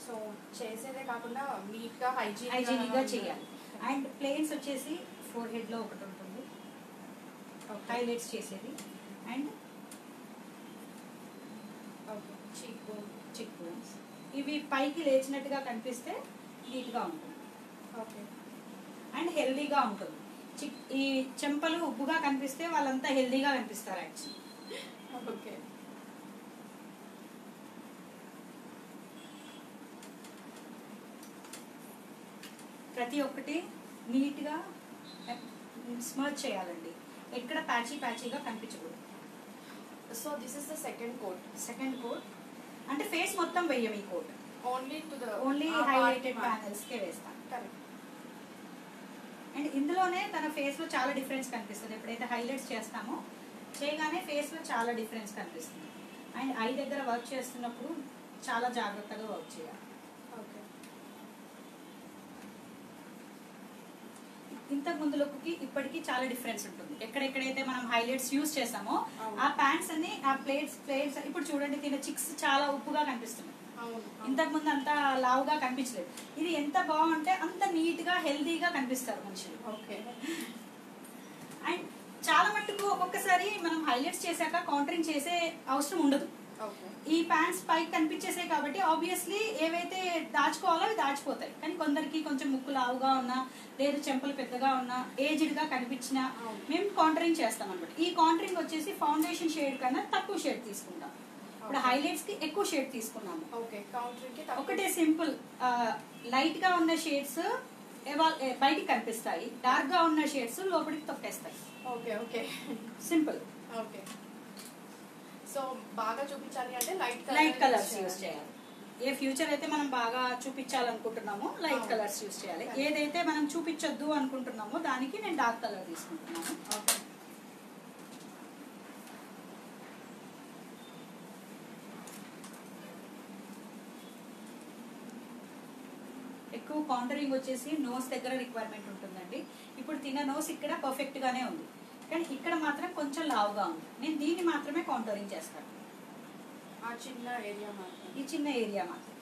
సో చేసేదే కాకుండా నీట్గా హైజీన్ హైజీనిక్గా చేయాలి. అండ్ ప్లేన్స్ వచ్చేసి ఫోర్ హెడ్లో ఒకటి ఉంటుంది. హైలైట్స్ చేసేది. And okay cheek bone cheek bones ఇవి పైకి లేచినట్టుగా కనిపిస్తే నీట్గా ఉంటుంది. ఓకే. అండ్ హెల్దీగా ఉంటుంది. చిక్ ఈ చెంపలు ఉబ్బుగా కనిపిస్తే వాళ్ళంతా హెల్దీగా కనిపిస్తారు యాక్చువల్లీ. ఓకే. ప్రతి ఒక్కటి నీట్గా స్మర్చ్ చేయాలండి. ఎక్కడ ప్యాచీ ప్యాచీగా కనిపించకూడదు. So this is the second coat second coat. అంటే ఫేస్ మొత్తం వెయ్యం ఈ coat. Only to the only highlighted ప్యానల్స్కే వేస్తాం. కరెక్ట్ అండ్ ఇందులోనే తన ఫేస్లో చాలా డిఫరెన్స్ కనిపిస్తుంది. ఎప్పుడైతే హైలైట్స్ చేస్తామో చేయగానే ఫేస్లో చాలా డిఫరెన్స్ కనిపిస్తుంది. అండ్ ఐ దగ్గర వర్క్ చేస్తున్నప్పుడు చాలా జాగ్రత్తగా వర్క్ చేయాలి ఓకే ఇంతకు ముందు లుక్కి ఇప్పటికీ చాలా డిఫరెన్స్ ఉంటుంది. ఎక్కడెక్కడైతే మనం హైలైట్స్ యూస్ చేసామో. ఆ ప్యాంట్స్ అన్ని ఆ ప్లేట్స్ ప్లేట్స్ ఇప్పుడు చూడండి తిన చిక్స్ చాలా ఉప్పుగా కనిపిస్తుంది ఇంతకు ముందు అంత లావుగా కనిపించలేదు. ఇది ఎంత బాగుంటే అంత నీట్గా హెల్దీగా కనిపిస్తారు మనుషులు. ఓకే. అండ్ చాలా మట్టుకు ఒక్కొక్కసారి మనం హైలైట్స్ చేశాక కౌంటరింగ్ చేసే అవసరం ఉండదు. ఈ ప్యాంట్స్ పైకి కనిపించేసాయి కాబట్టి ఆబ్వియస్లీ ఏవైతే దాచుకోవాలో అవి దాచిపోతాయి. కానీ కొందరికి కొంచెం ముక్కు లావుగా ఉన్నా లేదు చెంపలు పెద్దగా ఉన్నా ఏజ్డ్గా కనిపించినా. మేము కౌంటరింగ్ చేస్తాం అనమాట ఈ కౌంటరింగ్ వచ్చేసి ఫౌండేషన్ షేడ్ కన్నా తక్కువ షేడ్ తీసుకుంటాం. ఇప్పుడు. హైలైట్స్కి ఎక్కువ షేడ్ తీసుకున్నాము. ఓకే ఒకటే సింపుల్ లైట్గా ఉన్న షేడ్స్ బయటికి కనిపిస్తాయి. డార్క్గా ఉన్న షేడ్స్ లోపలికి తొక్కేస్తాయి. Okay okay. Simple okay. So బాగా చూపించాలి అంటే లైట్ లైట్ కలర్స్ యూస్ చేయాలి. ఏ ఫ్యూచర్ అయితే మనం బాగా చూపించాలనుకుంటున్నామో లైట్. కలర్స్ యూస్ చేయాలి. ఏదైతే మనం చూపించొద్దు అనుకుంటున్నామో దానికి నేను డార్క్ కలర్ తీసుకుంటున్నాను. ఓకే. ఎక్కువ కౌంటరింగ్ వచ్చేసి నోస్ దగ్గర రిక్వైర్మెంట్ ఉంటుందండి. ఇప్పుడు తిన్న నోస్ ఇక్కడ పర్ఫెక్ట్ గానే ఉంది. కానీ ఇక్కడ మాత్రం కొంచెం లావుగా ఉంది. నేను దీన్ని మాత్రమే కౌంటరింగ్ చేస్తాను. ఆ చిన్న ఏరియా మాత్రం ఈ చిన్న ఏరియా మాత్రం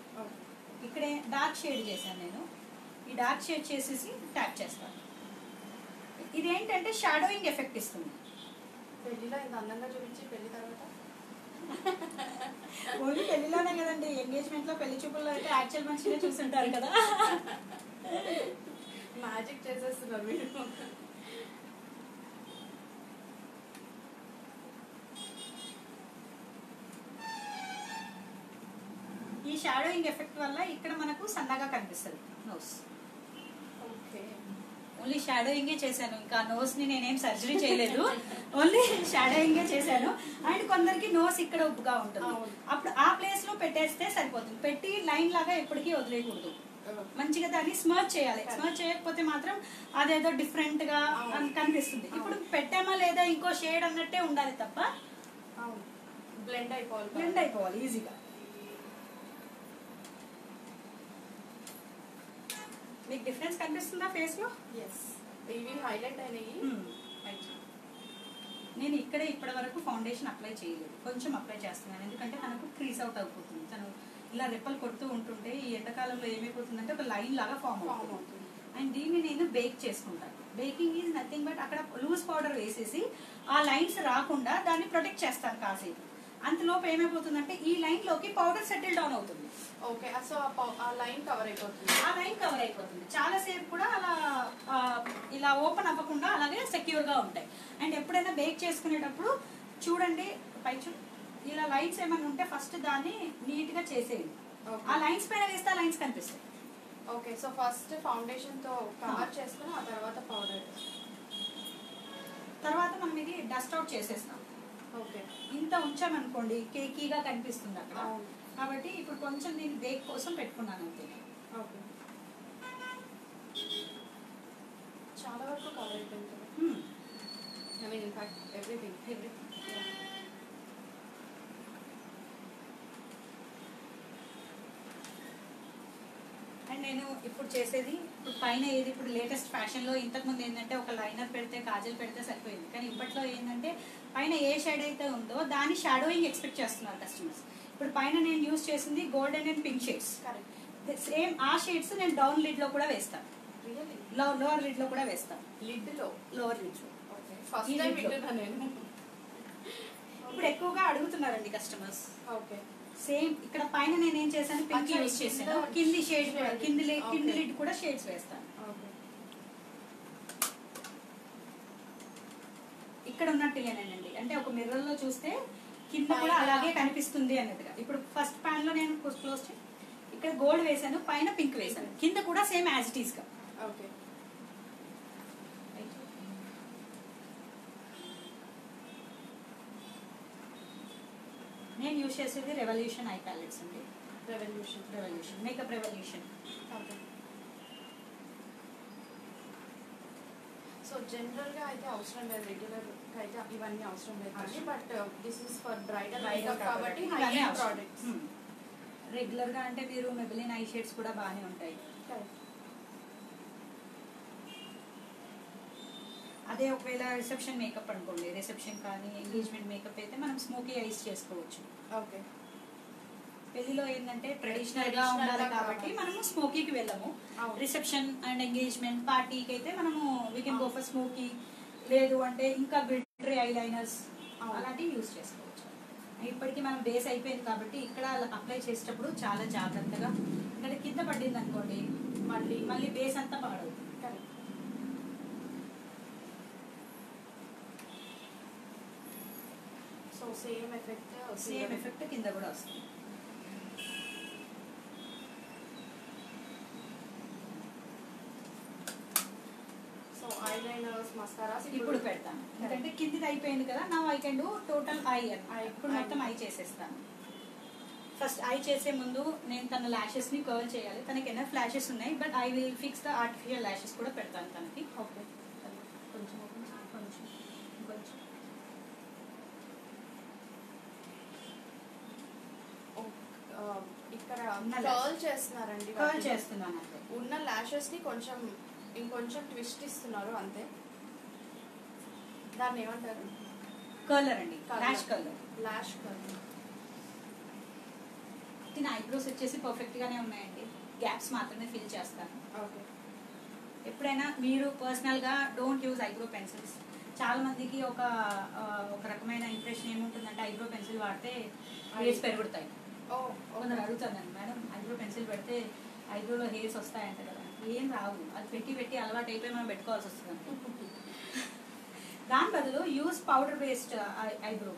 ఇక్కడే డార్క్ షేడ్ చేశాను నేను. ఈ డార్క్ షేడ్ చేసేసి ట్యాప్ చేస్తాను. ఇది ఏంటంటే షాడోయింగ్ ఎఫెక్ట్ ఇస్తుంది. పెళ్ళిలో ఇంత అందంగా చూపించి పెళ్ళి తర్వాత? ఓన్లీ పెళ్ళిలోనే కదండి. ఎంగేజ్మెంట్లో పెళ్ళి చూపుల్లో అయితే యాక్చువల్ మనిషినే చూస్తుంటారు కదా. మ్యాజిక్ చేసేస్తున్నారు మీరు. షాడోయింగ్ ఎఫెక్ట్ వల్ల ఇక్కడ మనకు సన్నగా కనిపిస్తుంది నోస్ ఓన్లీ షాడోయింగే చేశాను. ఇంకా నోస్ని నేనేం సర్జరీ చేయలేదు. ఓన్లీ షాడోయింగే చేశాను. అండ్ కొందరికి నోస్ ఇక్కడ ఉప్పుగా ఉంటుంది. అప్పుడు ఆ ప్లేస్లో పెట్టేస్తే సరిపోతుంది. పెట్టి లైన్ లాగా ఎప్పటికీ వదిలేయకూడదు. మంచిగా దాన్ని స్మర్చ్ చేయాలి. స్మర్చ్ చేయకపోతే మాత్రం అదేదో డిఫరెంట్గా కనిపిస్తుంది. ఇప్పుడు పెట్టామా లేదా ఇంకో షేడ్ అన్నట్టే ఉండాలి తప్ప బ్లెండ్ అయిపోవాలి. బ్లెండ్ అయిపోవాలి ఈజీగా మీకు డిఫరెన్స్ కనిపిస్తుందా ఫేస్లో? ఇవి హైలైట్ అయినాయి నేను ఇక్కడే ఇప్పటి వరకు ఫౌండేషన్ అప్లై చేయలేదు. కొంచెం అప్లై చేస్తున్నాను. ఎందుకంటే తనకు క్రీస్ అవుట్ అయిపోతుంది. తను ఇలా రెప్పలు కొడుతూ ఉంటుంటే ఈ ఎండాకాలంలో ఏమైపోతుందంటే ఒక లైన్ లాగా ఫామ్ అవుతుంది. అండ్ దీన్ని నేను బేక్ చేసుకుంటాను బేకింగ్ ఈజ్ నథింగ్ బట్ అక్కడ లూజ్ పౌడర్ వేసేసి ఆ లైన్స్ రాకుండా దాన్ని ప్రొటెక్ట్ చేస్తాను కాసేపు. అంతలోపు ఏమైపోతుందంటే ఈ లైన్లోకి పౌడర్ సెటిల్ డౌన్ అవుతుంది. ఓకే సో ఆ లైన్ కవర్ అయిపోతుంది. ఆ లైన్ కవర్ అయిపోతుంది. చాలా సేపు కూడా అలా ఇలా ఓపెన్ అవ్వకుండా అలాగే సెక్యూర్గా ఉంటాయి. అండ్ ఎప్పుడైనా బేక్ చేసుకునేటప్పుడు చూడండి పై చూ ఇలా లైన్స్ ఏమైనా ఉంటే ఫస్ట్ దాన్ని నీట్గా చేసేయండి. ఆ లైన్స్ పైన వేస్తే ఆ లైన్స్ కనిపిస్తాయి. ఓకే సో ఫస్ట్ ఫౌండేషన్తో కవర్ చేసుకుని ఆ తర్వాత పౌడర్ తర్వాత మనం ఇది డస్ట్ అవుట్ చేసేస్తాం. ఓకే ఇంత ఉంచామనుకోండి కేకీగా కనిపిస్తుంది అక్కడ. కాబట్టి ఇప్పుడు కొంచెం నేను బేక్ కోసం పెట్టుకున్నాను అంతే. ఓకే. చాలా వరకు కవర్ అయిపోయింది కదా. I mean in fact everything. And నేను ఇప్పుడు చేసేది ఇప్పుడు పైన ఏది ఇప్పుడు లేటెస్ట్ ఫ్యాషన్లో ఇంతకుముందు ఏంటంటే ఒక లైనర్ పెడితే కాజల్ పెడితే సరిపోయింది. కానీ ఇప్పట్లో ఏంటంటే పైన ఏ షేడ్ అయితే ఉందో దాని షాడోయింగ్ ఎక్స్పెక్ట్ చేస్తున్నారు కస్టమర్స్ ఇప్పుడు పైన నేను యూస్ చేసింది golden and pink shades correct same ఆ షేడ్స్ నేను డౌన్ లిడ్లో కూడా వేస్తాను లోవర్ లిడ్లో కూడా వేస్తాను లిడ్లో? లోవర్ లిడ్లో. ఇప్పుడు ఎక్కువగా అడుగుతున్నారండి కస్టమర్స్ ఓకే సేమ్ ఇక్కడ పైన నేను ఏం చేశాను? పింక్ కింద చేశాను. కింది షేడ్. కింది కింది. లిడ్ కూడా షేడ్స్ వేస్తాను ఇక్కడ ఉన్నట్టుగానేనండి అంటే ఒక మిర్రర్లో చూస్తే కింద కూడా అలాగే కనిపిస్తుంది అన్నట్టుగా. ఇప్పుడు ఫస్ట్ ప్యాన్లో నేను క్లోజ్ ఇక్కడ గోల్డ్ వేసాను పైన పింక్ వేసాను. కింద కూడా సేమ్ యాజ్ ఇట్ ఈస్గా. ఓకే నేను యూజ్ చేసేది రెవల్యూషన్ ఐ ప్యాలెట్స్ అండి. Revolution Revolution makeup Revolution okay so జనరల్గా అయితే అవసరం లేదు రెగ్యులర్ అయితే ఇవన్నీ అవసరం లేదు అవసరం. But this is for bridal Bridal makeup కాబట్టి హై ఇవన్నీ ఎండ్ అవసరం. Products Hmm. రెగ్యులర్గా అంటే మీరు మెబిలిన్ ఐ షేడ్స్ కూడా బాగానే ఉంటాయి అదే ఒకవేళ రిసెప్షన్ మేకప్ అనుకోండి రిసెప్షన్ కానీ ఎంగేజ్మెంట్ మేకప్ అయితే మనం స్మోకీ ఐస్ చేసుకోవచ్చు ఓకే పెళ్ళిలో ఏంటంటే ట్రెడిషనల్గా ఉండాలి కాబట్టి. మనము స్మోకీకి వెళ్ళము. రిసెప్షన్ అండ్ ఎంగేజ్మెంట్ పార్టీకి అయితే మనము we can go. For smoky లేదు అంటే ఇంకా గ్లిటరీ ఐ లైనర్స్. అలాంటివి యూస్ చేసుకోవచ్చు ఇప్పటికీ మనం బేస్ అయిపోయింది కాబట్టి ఇక్కడ అప్లై చేసేటప్పుడు చాలా జాగ్రత్తగా ఇక్కడ కింద పడింది అనుకోండి మళ్ళీ మళ్ళీ బేస్ అంతా పాడవుతుంది so same effect same effect కింద కూడా వస్తుంది సో ఐ లైనర్స్ మస్కారాస్ ఇప్పుడు పెడతాను. ఎందుకంటే కిందిది అయిపోయింది కదా నా I can do total eye అని. ఇప్పుడు మొత్తం ఐ చేసేస్తాను. ఫస్ట్ ఐ చేసే ముందు నేను తన ల్యాషెస్ని కర్ల్ చేయాలి. తనకి ఎన్నో ఫ్లాషెస్ ఉన్నాయి but I will fix the artificial lashes కూడా పెడతాను తనకి. ఓకే. కొంచెం కొంచెం కొంచెం. ఇక్కడ కర్ల్. చేస్తున్నారండి కర్ల్. చేస్తున్నాను ఉన్న ల్యాషెస్ని కొంచెం ఇంకొంచెం ట్విస్ట్ ఇస్తున్నారు అంతే. దాన్ని ఏమంటారు? కర్లర్ అండి. ల్యాష్ కర్లర్ లాష్ కర్ల్ దీని ఐబ్రోస్ వచ్చేసి పర్ఫెక్ట్ గానే ఉన్నాయండి. గ్యాప్స్ మాత్రమే ఫిల్ చేస్తాను. ఓకే. ఎప్పుడైనా మీరు పర్సనల్గా డోంట్ యూజ్ ఐబ్రో పెన్సిల్స్ చాలా మందికి ఒక ఒక రకమైన ఇంప్రెషన్ ఏముంటుందంటే ఐబ్రో పెన్సిల్ వాడితే హెయిర్స్ పెరుగుతాయి. ఓ కొందరు అడుగుతాను మేడం ఐబ్రో పెన్సిల్ పెడితే ఐబ్రోలో హెయిర్స్ వస్తాయంట కదా. ఏం రావు. అది పెట్టి పెట్టి అలవాటు అయిపోయి మనం పెట్టుకోవాల్సి వస్తుంది దాని బదులు use powder based eyebrow.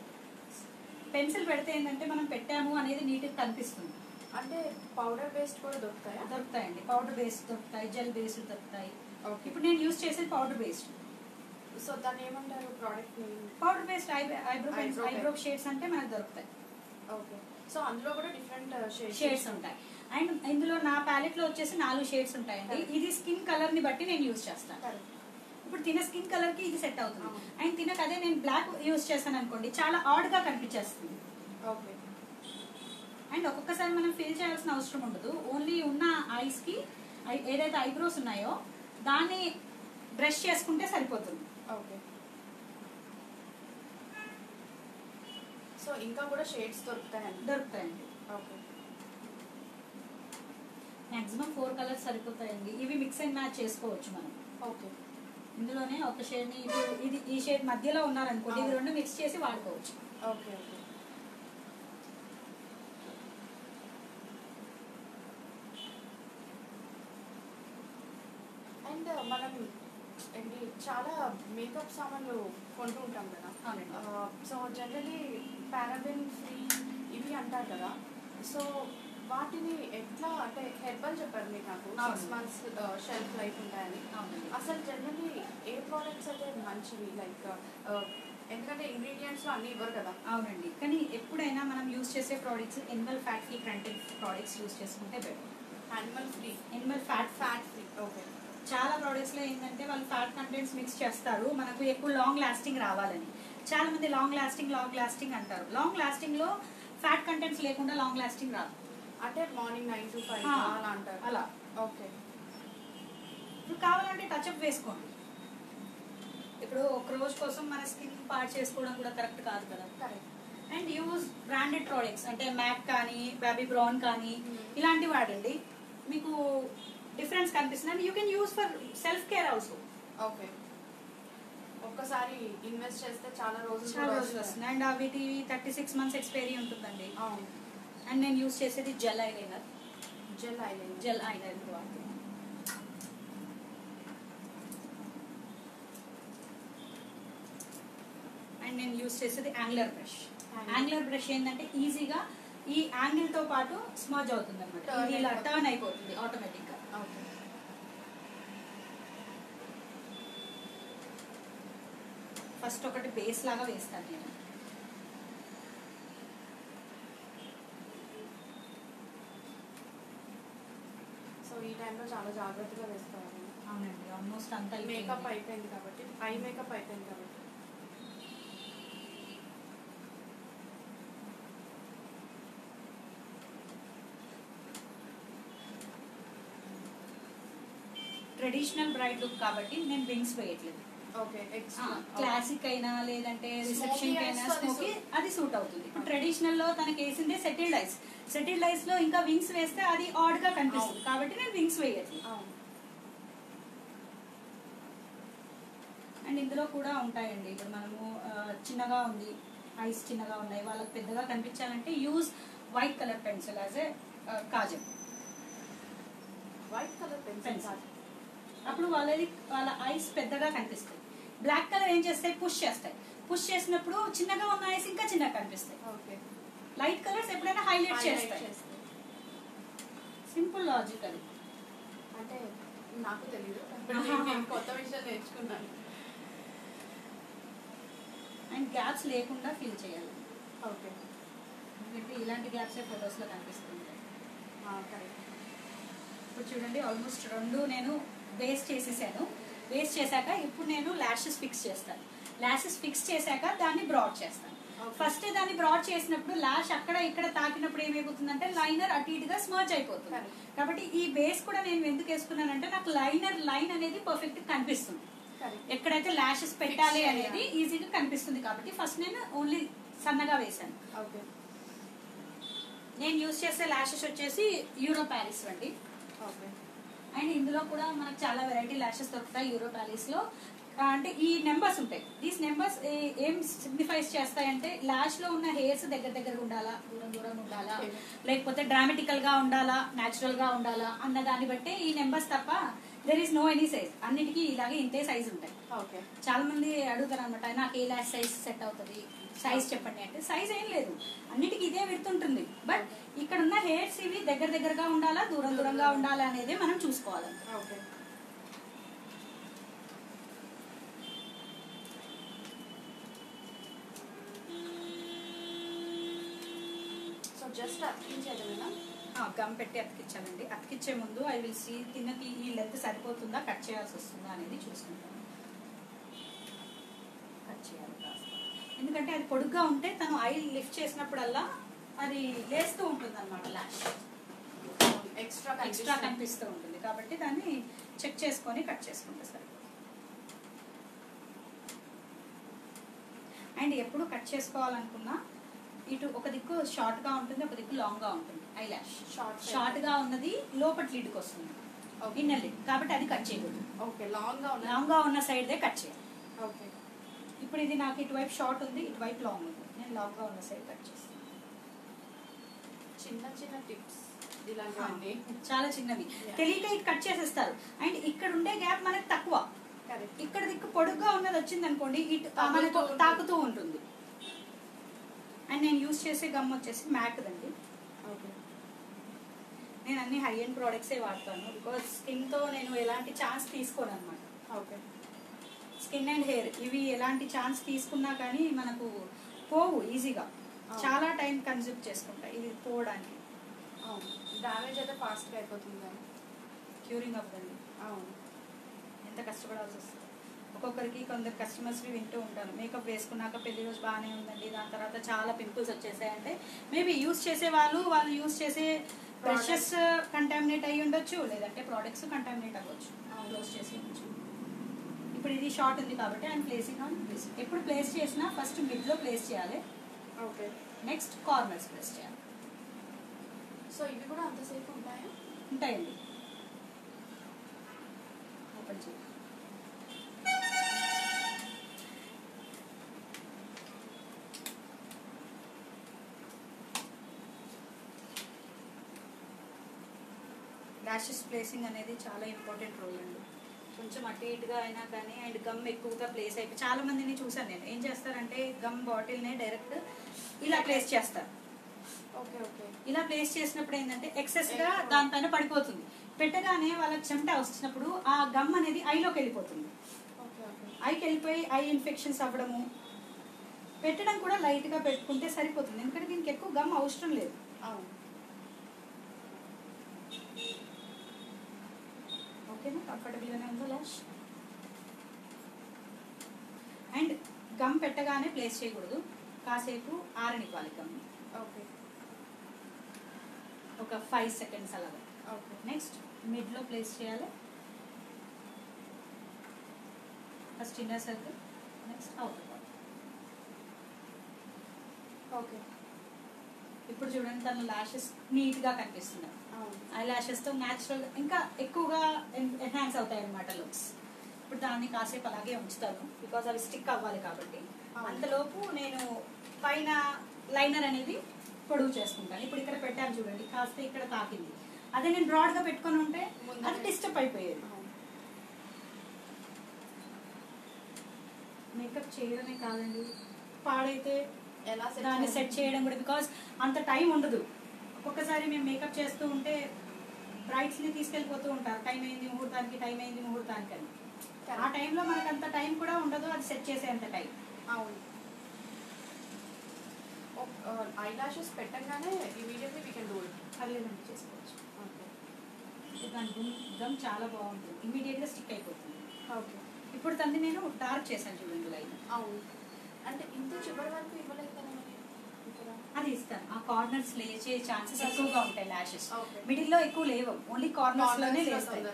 Pencil పెడితే ఏంటంటే మనం పెట్టాము అనేది నీట్గా కనిపిస్తుంది. అంటే పౌడర్ బేస్డ్ కూడా దొరుకుతాయా? దొరుకుతాయండి. పౌడర్ బేస్డ్ దొరుకుతాయి జెల్ బేస్డ్ దొరుకుతాయి. ఇప్పుడు నేను యూజ్ చేసేది పౌడర్ బేస్డ్ సో దాన్ని ఏమంటారు product powder based eyebrow eyebrow shades అంటే మనకు దొరుకుతాయి. ఓకే. సో అందులో కూడా డిఫరెంట్ షేడ్స్ షేడ్స్ ఉంటాయి. అండ్ ఇందులో నా ప్యాలెట్లో వచ్చేసి నాలుగు షేడ్స్ ఉంటాయండి. ఇది స్కిన్ కలర్ని బట్టి నేను యూజ్ చేస్తాను. ఇప్పుడు తిన స్కిన్ కలర్కి ఇది సెట్ అవుతుంది. అండ్ తినకు అదే నేను బ్లాక్ యూజ్ చేస్తాను అనుకోండి చాలా ఆడ్గా కనిపించేస్తుంది. ఓకే. అండ్ ఒక్కొక్కసారి మనం ఫిల్ చేయాల్సిన అవసరం ఉండదు. ఓన్లీ ఉన్న ఐస్కి ఐ- ఏదైతే ఐబ్రోస్ ఉన్నాయో దాన్ని బ్రష్ చేసుకుంటే సరిపోతుంది. ఓకే. సో ఇంకా కూడా షేడ్స్ దొరుకుతాయండి? దొరుకుతాయండి. ఓకే. మాక్సిమం ఫోర్ కలర్స్ సరిపోతాయండి. ఇవి మిక్స్ అండ్ మ్యాచ్ చేసుకోవచ్చు మనం. ఓకే. ఇందులోనే ఒక షేడ్ని ఇది ఈ షేడ్ మధ్యలో ఉన్నారనుకోండి ఇవి. రెండు మిక్స్ చేసి వాడుకోవచ్చు. Okay okay. అండ్ మనం ఏంటి చాలా మేకప్ సామాన్లు కొంటూ ఉంటాం కదా. సో జనరలీ పారాబెన్ ఫ్రీ ఇవి అంటారు కదా. సో వాటిని ఎట్లా అంటే హెర్బల్ చెప్పారు మీకు నాకు. సిక్స్ మంత్స్ షెల్ఫ్ లైఫ్ ఉంటాయని. అసలు జనరలీ ఏ ప్రోడక్ట్స్ అయితే మంచివి? లైక్ ఎందుకంటే ఇంగ్రీడియంట్స్ అన్ని ఇవ్వరు కదా. అవునండి. కానీ ఎప్పుడైనా మనం యూస్ చేసే products animal fat free content products use చేసుకుంటే better animal free animal fat fat free okay చాలా ప్రోడక్ట్స్లో ఏంటంటే వాళ్ళు ఫ్యాట్ కంటెంట్స్ మిక్స్ చేస్తారు. మనకు ఎక్కువ లాంగ్ లాస్టింగ్ రావాలని. చాలా మంది లాంగ్ లాస్టింగ్ లాంగ్ లాస్టింగ్ అంటారు. లాంగ్ లాస్టింగ్లో ఫ్యాట్ కంటెంట్స్ లేకుండా లాంగ్ లాస్టింగ్ రాదు. అంటే మార్నింగ్ నైన్ టు ఫైవ్ అలా అంటారు. అలా. ఓకే ఇప్పుడు కావాలంటే టచ్అప్ వేసుకోండి. ఇప్పుడు ఒక రోజు కోసం మన స్కిన్ పాడు చేసుకోవడం కూడా కరెక్ట్ కాదు కదా. Correct and use branded products అంటే మ్యాక్ కానీ బేబీ బ్రౌన్ కానీ Hmm. ఇలాంటివి వాడండి. మీకు డిఫరెన్స్ కనిపిస్తుంది. And you can use for self care also okay ఒక్కసారి ఇన్వెస్ట్ చేస్తే చాలా రోజులు చాలా రోజులు. వస్తుంది. అండ్ వీటి థర్టీ సిక్స్ మంత్స్ ఎక్స్పైరీ ఉంటుందండి. అవును. అండ్ నేను యూస్ చేసేది gel eyeliner gel eyeliner gel eyeliner వాడుతున్నాను అండ్ నేను యూస్ చేసేది యాంగ్లర్ బ్రష్. యాంగ్లర్ బ్రష్ ఏంటంటే ఈజీగా ఈ యాంగిల్తో పాటు స్మర్జ్ అవుతుంది అనమాట ఇలా. టర్న్ అయిపోతుంది ఆటోమేటిక్గా ఫస్ట్ ఒకటి బేస్ లాగా వేస్తాను నేను. సో ఈ టైంలో చాలా జాగ్రత్తగా వేసుకోవాలి. అవునండి ఆల్మోస్ట్ అంతా మేకప్ అయిపోయింది కాబట్టి ఐ మేకప్ అయిపోయింది కాబట్టి. ట్రెడిషనల్ బ్రైట్ లుక్ కాబట్టి నేను వింగ్స్ వేయట్లేదు. క్లాసిక్ అయినా లేదంటే రిసెప్షన్ అయినా స్మోకీ. అది సూట్ అవుతుంది. ఇప్పుడు ట్రెడిషనల్లో తనకి వేసిందే సెటిల్డ్ ఐస్ సెటిల్డ్ ఐస్లో ఇంకా వింగ్స్ వేస్తే అది ఆడ్గా కనిపిస్తుంది. కాబట్టి నేను వింగ్స్ వేయట్లేదు అండ్ ఇందులో కూడా ఉంటాయండి. ఇప్పుడు మనము చిన్నగా ఉంది ఐస్ చిన్నగా ఉన్నాయి వాళ్ళకి పెద్దగా కనిపించాలంటే use white colour pencil as a kajal. White colour pencil. అప్పుడు వాళ్ళది వాళ్ళ ఐస్ పెద్దగా కనిపిస్తాయి బ్లాక్ కలర్ ఏం చేస్తాయి? పుష్ చేస్తాయి. పుష్ చేసినప్పుడు చిన్నగా ఉన్న ఐస్ ఇంకా చిన్నగా కనిపిస్తాయి. ఓకే లైట్ కలర్స్ ఎప్పుడైనా హైలైట్ చేస్తాయి. సింపుల్ లాజిక్ అది. అంటే నాకు తెలియదు కొత్త విషయం నేర్చుకున్నాను. అండ్ గ్యాప్స్ లేకుండా ఫిల్ చేయాలి. ఓకే ఎందుకంటే ఇలాంటి గ్యాప్సే ఫొటోస్లో కనిపిస్తుంటాయి కరెక్ట్ ఇప్పుడు చూడండి ఆల్మోస్ట్ రెండు నేను వేస్ట్ చేసేసాను. వేస్ట్ చేశాక ఇప్పుడు నేను ల్యాషెస్ ఫిక్స్ చేస్తాను. ల్యాషెస్ ఫిక్స్ చేశాక దాన్ని బ్రాడ్ చేస్తాను. ఫస్ట్ దాన్ని బ్రాడ్ చేసినప్పుడు ల్యాష్ అక్కడ ఇక్కడ తాకినప్పుడు ఏమైపోతుందంటే లైనర్ అటు ఇటుగా స్మర్జ్ అయిపోతుంది. కాబట్టి ఈ బేస్ కూడా నేను ఎందుకు వేసుకున్నానంటే నాకు లైనర్ లైన్ అనేది పర్ఫెక్ట్ కనిపిస్తుంది. ఎక్కడైతే ల్యాషెస్ పెట్టాలి. అనేది ఈజీగా కనిపిస్తుంది కాబట్టి ఫస్ట్ నేను ఓన్లీ సన్నగా వేశాను. ఓకే నేను యూస్ చేసే ల్యాషెస్ వచ్చేసి యూరో ప్యారిస్ అండి. ఓకే అండ్ ఇందులో కూడా మనకు చాలా వెరైటీ ల్యాషెస్ దొరుకుతాయి యూరో ప్యారిస్లో. ఆ, అంటే ఈ నెంబర్స్ ఉంటాయి. దీస్ నెంబర్స్ ఏం సిగ్నిఫైస్ చేస్తాయంటే లాష్లో ఉన్న హెయిర్స్ దగ్గర దగ్గర ఉండాలా దూరం దూరం ఉండాలా. లేకపోతే డ్రామాటికల్గా ఉండాలా న్యాచురల్గా ఉండాలా అన్న దాన్ని బట్టే ఈ నెంబర్స్ తప్ప there is no any size అన్నిటికీ ఇలాగే ఇంతే సైజ్ ఉంటాయి. ఓకే చాలా మంది అడుగుతారు అనమాట నాకు ఏ ల్యాష్ సైజ్ సెట్ అవుతుంది? సైజ్ చెప్పండి అంటే సైజ్ ఏం లేదు. అన్నిటికీ ఇదే విడుతుంటుంది బట్ ఇక్కడ ఉన్న హెయిర్స్ ఇవి దగ్గర దగ్గరగా ఉండాలా దూరం దూరంగా ఉండాలా అనేది మనం చూసుకోవాలి. ఓకే. సో జస్ట్ గమ్ పెట్టి అతికించాలండి అతికించే ముందు ఐ విల్ సీ తిన్నకి ఈ లెంత్ సరిపోతుందా కట్ చేయాల్సి వస్తుందా అనేది చూసుకుంటాను. కట్ చేయాలి కాస్త. ఎందుకంటే అది పొడుగ్గా ఉంటే తను ఐ లిఫ్ట్ చేసినప్పుడల్లా అది లేస్తూ ఉంటుంది అనమాట లాష్. ఎక్స్ట్రా ఎక్స్ట్రా కనిపిస్తూ ఉంటుంది. కాబట్టి దాన్ని చెక్ చేసుకొని కట్ చేసుకుంటే సరిపోతుంది. అండ్ ఎప్పుడు కట్ చేసుకోవాలనుకున్నా ఇటు ఒక దిక్కు షార్ట్గా ఉంటుంది ఒక దిక్కు లాంగ్గా ఉంటుంది. ఐ ల్యాష్ షార్ట్ షార్ట్గా ఉన్నది లోపటి లిడ్కి వస్తుంది. Inner lid. కాబట్టి అది కట్ చేయకూడదు. ఓకే. లాంగ్గా ఉన్నాయి లాంగ్గా ఉన్న సైడ్ దే కట్ చేయాలి. ఇప్పుడు ఇది నాకు ఇటువైపు షార్ట్ ఉంది ఇటువైపు లాంగ్ ఉంది. నేను లాంగ్గా ఉన్న సైడ్ కట్ చేస్తాను. చిన్న చిన్న టిప్స్ ఇలాంటివన్నీ. చాలా చిన్నవి. తెలియక ఇది కట్ చేసేస్తారు. అండ్ ఇక్కడ ఉండే గ్యాప్ మనకు తక్కువ. ఇక్కడ దిక్కు పొడుగ్గా ఉన్నది వచ్చింది అనుకోండి ఇటు తాకుతూ మనకు ఉంటుంది. తాకుతూ ఉంటుంది. అండ్ నేను యూస్ చేసే గమ్ వచ్చేసి మ్యాక్ దండి. ఓకే నేను అన్ని హై ఎండ్ ప్రోడక్ట్సే వాడతాను బికాస్ స్కిన్తో నేను ఎలాంటి ఛాన్స్ తీసుకోను అనమాట ఓకే స్కిన్ అండ్ హెయిర్ ఇవి ఎలాంటి ఛాన్స్ తీసుకున్నా కానీ మనకు పోవు ఈజీగా. చాలా టైం కన్జ్యూమ్ చేసుకుంటాయి ఇది పోవడానికి. డ్యామేజ్ అయితే ఫాస్ట్గా అయిపోతుంది కానీ క్యూరింగ్ అవ్వదండి. అవును. ఎంత కష్టపడాల్సి వస్తుంది? ఒక్కొక్కరికి కొందరు కస్టమర్స్ వింటూ ఉంటాను మేకప్ వేసుకున్నాక పెళ్ళి రోజు బాగానే ఉందండి. దాని తర్వాత చాలా పింపుల్స్ వచ్చేసాయంటే మేబీ యూస్ చేసే వాళ్ళు వాళ్ళు యూస్ చేసే బ్రషెస్ కంటామినేట్ అయ్యి ఉండొచ్చు లేదంటే ప్రోడక్ట్స్ కంటామినేట్ అవ్వచ్చు. క్లోజ్ చేసి ఉండొచ్చు ఇప్పుడు ఇది షార్ట్ ఉంది కాబట్టి ఆయన ప్లేసింగ్ ఆన్ ప్లేస్ ఎప్పుడు ప్లేస్ చేసినా ఫస్ట్ మిడ్లో ప్లేస్ చేయాలి. ఓకే నెక్స్ట్ కార్నర్స్ ప్లేస్ చేయాలి. సో ఇవి కూడా అంతసేపు ఉంటాయా? ఉంటాయండి. ఓపెన్ చేయి. ల్యాషెస్ ప్లేసింగ్ అనేది చాలా ఇంపార్టెంట్ రోల్ అండి. కొంచెం అటు ఇటుగా అయినా కానీ అండ్ గమ్ ఎక్కువగా ప్లేస్ అయిపోయి చాలా మందిని చూసాను నేను. ఏం చేస్తారంటే గమ్ బాటిల్నే డైరెక్ట్ ఇలా ప్లేస్ చేస్తారు. Okay okay. ఇలా ప్లేస్ చేసినప్పుడు ఏంటంటే ఎక్సెస్గా దానిపైన పడిపోతుంది. పెట్టగానే వాళ్ళకి చెమట వచ్చినప్పుడు ఆ గమ్ అనేది ఐలోకి వెళ్ళిపోతుంది. ఐకి వెళ్ళిపోయి ఐ ఇన్ఫెక్షన్స్ అవ్వడము పెట్టడం కూడా లైట్గా పెట్టుకుంటే సరిపోతుంది. ఎందుకంటే దీనికి ఎక్కువ గమ్ అవసరం లేదు. అవును. ఓకేనా? కంఫర్టబుల్ గానే ఉందా లాష్ అండ్ గమ్ పెట్టగానే ప్లేస్ చేయకూడదు. కాసేపు ఆరనివ్వాలి గమ్. ఓకే. ఒక ఫైవ్ సెకండ్స్ అలాగా. ఓకే. నెక్స్ట్ మిడ్లో ప్లేస్ చేయాలి. First inner circle. Next part. Okay. ఇప్పుడు చూడండి తన ల్యాషెస్ నీట్గా కనిపిస్తున్నాయి ఐ ల్యాషెస్తో న్యాచురల్ ఇంకా ఎక్కువగా ఎన్హాన్స్ అవుతాయి అన్నమాట లుక్స్ ఇప్పుడు దాన్ని కాసేపు అలాగే ఉంచుతాను. బికాజ్ అవి స్టిక్ అవ్వాలి కాబట్టి. అంతలోపు నేను పైన లైనర్ అనేది పొడుగు చేసుకుంటాను. ఇప్పుడు ఇక్కడ పెట్టాను చూడండి. కాస్త ఇక్కడ తాకింది. అదే నేను బ్రాడ్గా పెట్టుకొని ఉంటే అది డిస్టర్బ్ అయిపోయేది. మేకప్ చేయడమే కాదండి. పాడైతే ఎలా దాన్ని? సెట్ చేయడం కూడా బికాస్ అంత టైం ఉండదు. ఒక్కొక్కసారి మేము మేకప్ చేస్తూ ఉంటే బ్రైట్స్ని తీసుకెళ్ళిపోతూ ఉంటారు. టైం అయింది ముహూర్తానికి టైం అయింది ముహూర్తానికి అని. ఆ. టైంలో మనకు అంత టైం కూడా ఉండదు అది సెట్ చేసేంత టైం. అవును. ఐ లాషెస్ పెట్టగానే immediately we can do it పర్లేదండి చేసుకోవచ్చు. ఓకే. దాని గుమ్ గమ్ చాలా బాగుంటుంది. ఇమీడియట్గా స్టిక్ అయిపోతుంది. ఓకే. ఇప్పుడు తంది నేను డార్క్ చేశాను చూడండి లైన్. అవును. అంటే ఇంత చివరి వరకు ఇవ్వలేదు అది ఇస్తాను ఆ కార్నర్స్ లేచే ఛాన్సెస్ ఎక్కువగా ఉంటాయి ల్యాషెస్ ఓకే మిడిల్లో ఎక్కువ లేవు. ఓన్లీ కార్నర్స్లోనే లో లేస్తాయి.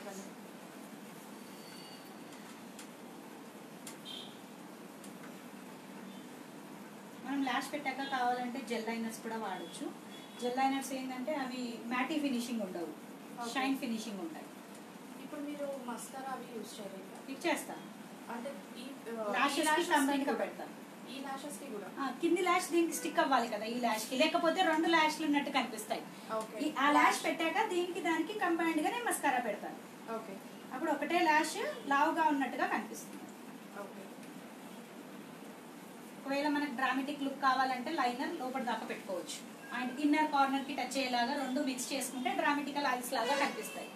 మనం ల్యాష్ పెట్టాక కావాలంటే జెల్ లైనర్స్ కూడా వాడచ్చు. జెల్ లైనర్స్ ఏంటంటే అవి మ్యాటీ ఫినిషింగ్ ఉండవు. షైన్ ఫినిషింగ్ ఉంటాయి. ఇప్పుడు మీరు మస్కారా అవి యూజ్ చేయలేదు? ఇచ్చేస్తాను. అంటే ఈ ల్యాషెస్కి గా పెడతాను. కింది ల్యాష్ దీనికి స్టిక్ అవ్వాలి కదా ఈ ల్యాష్కి. లేకపోతే రెండు ల్యాష్లు ఉన్నట్టు కనిపిస్తాయి. ఆ ల్యాష్ పెట్టాక దీనికి దానికి కంబైన్డ్గా నేను మస్కారా పెడతాను. ఓకే. అప్పుడు ఒకటే ల్యాష్ లావుగా ఉన్నట్టుగా కనిపిస్తుంది. ఒకవేళ మనకు డ్రామాటిక్ లుక్ కావాలంటే లైనర్ లోపల దాకా పెట్టుకోవచ్చు. అండ్ ఇన్నర్ కార్నర్కి టచ్ అయ్యేలాగా రెండు మిక్స్ చేసుకుంటే డ్రామాటికల్ ఐస్ లాగా కనిపిస్తాయి.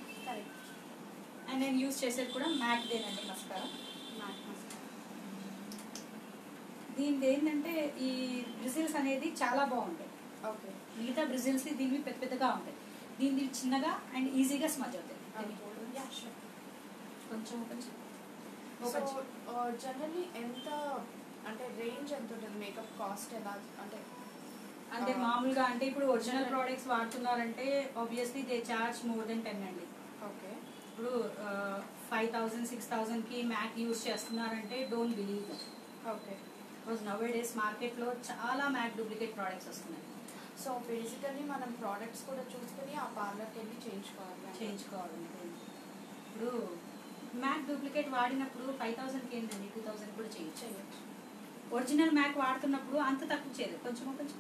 అండ్ నేను యూస్ చేసేది కూడా మ్యాట్ దేనండి మస్కారా మ్యాట్ మస్కారా దీనిది ఏంటంటే ఈ బ్రిజిల్స్ అనేది చాలా బాగుంటాయి. ఓకే. మిగతా బ్రిజిల్స్ దీనివి పెద్ద పెద్దగా ఉంటాయి. దీనిది చిన్నగా అండ్ ఈజీగా స్మజ్ అవుతాయి. కొంచెం కొంచెం సో ఓపెన్ జనరల్లీ ఎంత అంటే రేంజ్ ఎంత ఉంటుంది? మేకప్ కాస్ట్ ఎలా? అంటే అంటే. మామూలుగా అంటే ఇప్పుడు original products వాడుతున్నారంటే obviously they charge more than ten అండి. ఓకే. ఇప్పుడు ఫైవ్ థౌసండ్ సిక్స్ థౌసండ్కి మ్యాక్ యూస్ చేస్తున్నారంటే don't believe okay. Because nowadays మార్కెట్లో చాలా మ్యాక్ డూప్లికేట్ ప్రోడక్ట్స్ వస్తున్నాయి. సో బేసికల్లీ మనం ప్రోడక్ట్స్ కూడా చూసుకుని ఆ పార్లర్కి వెళ్ళి చేయించుకోవాలి చేయించుకోవాలంటే ఇప్పుడు మ్యాక్ డూప్లికేట్ వాడినప్పుడు ఫైవ్ థౌసండ్కి ఏంటండి? టూ థౌసండ్ కూడా చేయొచ్చు ఒరిజినల్ మ్యాక్ వాడుతున్నప్పుడు అంత తక్కువ చేయలేదు కొంచెం కొంచెం.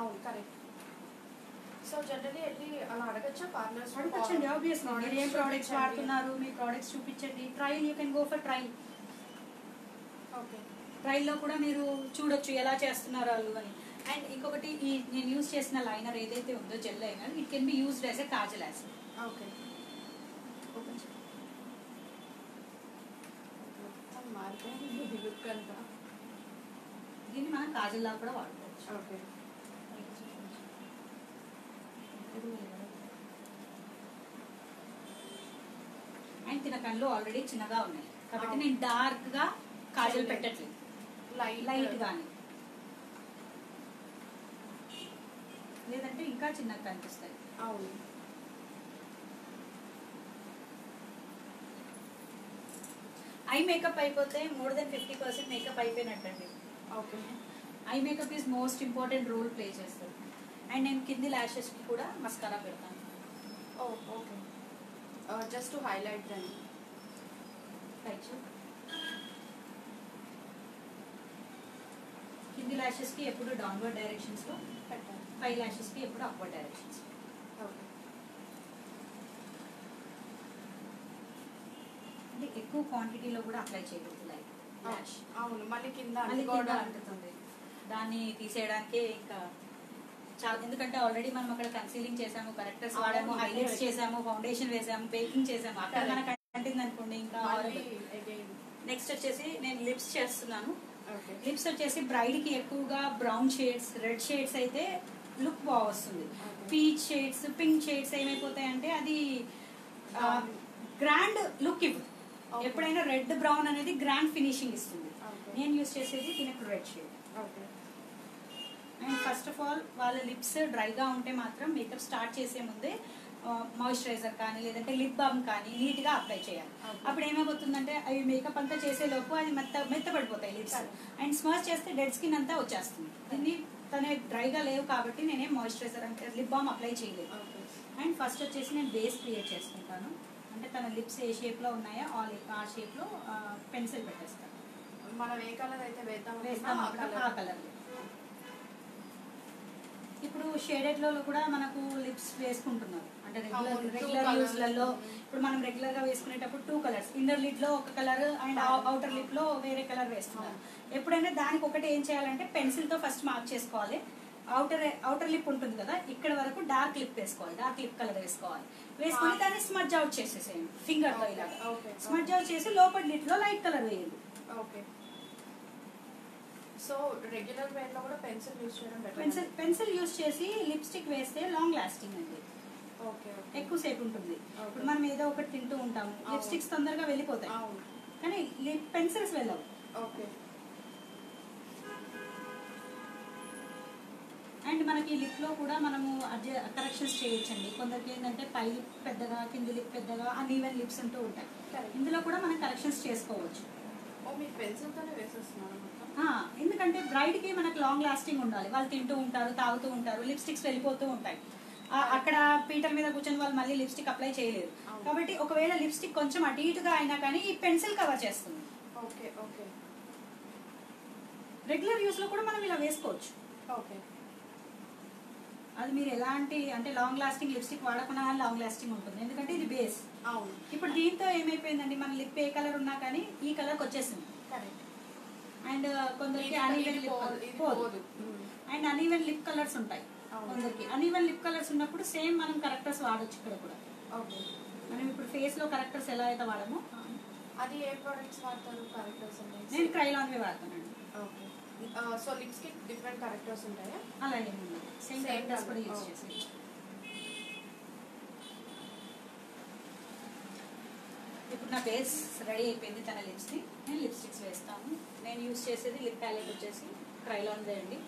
అవును కరెక్ట్ సో జనరల్లీ వెళ్ళి అలా అడగచ్చా? పార్లర్స్ అడగచ్చండి ఆబ్వియస్ మీరు ఏం ప్రోడక్ట్స్ వాడుతున్నారు? మీ ప్రోడక్ట్స్ చూపించండి. Trial you can go for trial okay ట్రయల్లో కూడా మీరు చూడొచ్చు ఎలా చేస్తున్నారు వాళ్ళు అని. అండ్ ఇంకొకటి ఈ నేను యూస్ చేసిన లైనర్ ఏదైతే ఉందో gel liner it can be used as a kajal as okay. దీన్ని మనం కాజల్ లా కూడా వాడుకోవచ్చు. ఓకే. అండ్ తిన కళ్ళు ఆల్రెడీ చిన్నగా ఉన్నాయి. కాబట్టి. నేను డార్క్గా కాజల్ పెట్టట్లేదు. లైట్ గానే లేదంటే ఇంకా చిన్నగా కనిపిస్తాయి. అవును. ఐ మేకప్ అయిపోతే more than fifty percent makeup అయిపోయినట్టండి. Okay eye makeup is most important role play చేస్తుంది. అండ్ నేను కింది ల్యాషెస్కి కూడా మస్కారా పెడతాను. ఓ okay just to highlight then right కింది lashes కి ఎప్పుడు డౌన్వర్డ్ డైరెక్షన్స్లో పెట్టాలి. పై lashes కి ఎప్పుడు అప్వర్డ్ డైరెక్షన్స్ ఓకే. అంటే ఎక్కువ క్వాంటిటీలో కూడా అప్లై చేయకూడదు లైక్ ల్యాష్ అవును. మళ్ళీ కింద మళ్ళీ కింద అంటుకోవడం. అంటుతుంది. దాన్ని తీసేయడానికే ఇంకా చాలా ఎందుకంటే ఆల్రెడీ మనం అక్కడ కన్సీలింగ్ చేసాము కరెక్టర్స్ వాడాము హైలైట్స్. చేసాము ఫౌండేషన్ వేసాము బేకింగ్ చేసాము అక్కడ. మనకు అంటింది అనుకోండి ఇంకా నెక్స్ట్ వచ్చేసి నేను లిప్స్ చేస్తున్నాను. లిప్స్ వచ్చేసి బ్రైడ్కి ఎక్కువగా బ్రౌన్ షేడ్స్ రెడ్ షేడ్స్ అయితే లుక్ బాగా వస్తుంది. పీచ్ షేడ్స్ పింక్ షేడ్స్ ఏమైపోతాయంటే అది గ్రాండ్ లుక్ ఇవ్వదు. ఎప్పుడైనా రెడ్ బ్రౌన్ అనేది గ్రాండ్ ఫినిషింగ్ ఇస్తుంది. నేను యూస్ చేసేది దీనికి red shade and first of all వాళ్ళ లిప్స్ డ్రైగా ఉంటే మాత్రం మేకప్ స్టార్ట్ చేసే ముందే మాయిశ్చరైజర్ కానీ లేదంటే లిప్ బామ్ కానీ నీట్గా అప్లై చేయాలి. అప్పుడు ఏమైపోతుందంటే అవి మేకప్ అంతా చేసే లోపు అది మెత్త మెత్తపడిపోతాయి లిప్స్. అండ్ స్మర్చ్ చేస్తే డెడ్ స్కిన్ అంతా వచ్చేస్తుంది. దీన్ని తనే డ్రైగా లేవు కాబట్టి నేనేం మాయిశ్చరైజర్ అంటే లిప్ బామ్ అప్లై చేయలేదు. అండ్ ఫస్ట్ వచ్చేసి నేను బేస్ క్రియేట్ చేసుకుంటాను. అంటే తన లిప్స్ ఏ షేప్లో ఉన్నాయో ఆ lip- ఆ షేప్లో పెన్సిల్ పెట్టేస్తాను. మనం ఏ కలర్ అయితే వేద్దాం వేస్తాం ఆ కలర్ ఇప్పుడు షేడెడ్లో కూడా మనకు లిప్స్ వేసుకుంటున్నారు. అంటే రెగ్యులర్ రెగ్యులర్ colours. యూస్లలో ఇప్పుడు మనం రెగ్యులర్గా వేసుకునేటప్పుడు టూ కలర్స్ ఇన్నర్ లిడ్లో ఒక కలర్ అండ్ అవుటర్ లిప్లో వేరే కలర్ వేస్తున్నారు. ఎప్పుడైనా దానికి ఒకటి ఏం చేయాలంటే పెన్సిల్తో ఫస్ట్ మార్క్ చేసుకోవాలి. అవుటర్ అవుటర్ లిప్ ఉంటుంది కదా ఇక్కడ వరకు డార్క్ లిప్ వేసుకోవాలి. డార్క్ లిప్ కలర్ వేసుకోవాలి. వేసుకొని దాన్ని స్మడ్జ్ అవుట్ చేసేసేయండి. ఫింగర్తో ఇలాగా. ఓకే స్మడ్జ్ అవుట్ చేసి లోపల లిట్లో లైట్ కలర్ వేయండి. ఓకే. సో రెగ్యులర్ వేర్లో కూడా పెన్సిల్ యూస్ చేయడం పెన్సిల్ పెన్సిల్ యూస్ చేసి లిప్స్టిక్ వేస్తే లాంగ్ లాస్టింగ్ అండి. Okay okay. ఎక్కువసేపు ఉంటుంది. ఇప్పుడు మనం ఏదో ఒకటి తింటూ ఉంటాము. లిప్స్టిక్స్ తొందరగా వెళ్ళిపోతాయి. కానీ లిప్ పెన్సిల్స్ వెళ్ళవు. ఓకే. అండ్ మనకి లిప్లో కూడా మనము కరెక్షన్స్ చేయొచ్చండి. కొందరికి ఏంటంటే పై లిప్ పెద్దగా కింది లిప్ పెద్దగా అన్ఈవెన్ లిప్స్ ఉంటూ ఉంటాయి. ఇందులో కూడా మనం కరెక్షన్స్ చేసుకోవచ్చు. ఓ మీరు ఎందుకంటే బ్రైడ్కి మనకు లాంగ్ లాస్టింగ్ ఉండాలి. వాళ్ళు తింటూ ఉంటారు తాగుతూ ఉంటారు లిప్స్టిక్స్ వెళ్ళిపోతూ ఉంటాయి. అక్కడ పీటర్ మీద కూర్చొని వాళ్ళు మళ్ళీ లిప్స్టిక్ అప్లై చేయలేరు. కాబట్టి ఒకవేళ లిప్స్టిక్ కొంచెం అటు ఇటుగా అయినా కానీ ఈ పెన్సిల్ కవర్ చేస్తుంది. Okay okay. రెగ్యులర్ యూస్లో కూడా మనం ఇలా వేసుకోవచ్చు. ఓకే. అది మీరు ఎలాంటి అంటే లాంగ్ లాస్టింగ్ లిప్స్టిక్ వాడకుండా లాంగ్ లాస్టింగ్ ఉంటుంది. ఎందుకంటే ఇది బేస్ అవును. ఇప్పుడు దీంతో ఏమైపోయిందండి? మన లిప్ ఏ కలర్ ఉన్నా కానీ ఈ కలర్కి వచ్చేసింది అండ్ కొందరికి అన్ఈవెన్ లిప్ పోదు. అండ్ అన్ఈవెన్ లిప్ కలర్స్ ఉంటాయి. కొందరికి. అన్ఈవెన్ లిప్ కలర్స్ ఉన్నప్పుడు సేమ్ మనం కరెక్టర్స్ వాడొచ్చు ఇక్కడ కూడా. ఓకే. మనం ఇప్పుడు ఫేస్లో కరెక్టర్స్ ఎలా అయితే వాడమో అది ఏ ప్రొడక్ట్స్ వాడతారు? కరెక్టర్స్ నేను క్రైలాన్వే వాడతానండి. ఓకే. సో లిప్స్కి డిఫరెంట్ కరెక్టర్స్ ఉంటాయా? అలా ఏమి ఉండదు సేమ్ కరెక్టర్స్ కూడా. యూజ్. చేసి ఇప్పుడు నా బేస్ రెడీ అయిపోయింది తన లిప్స్ని నేను లిప్స్టిక్స్ వేస్తాను. నేను యూజ్ చేసేది లిప్ ప్యాలెట్ వచ్చేసి క్రైలాన్దే అండి.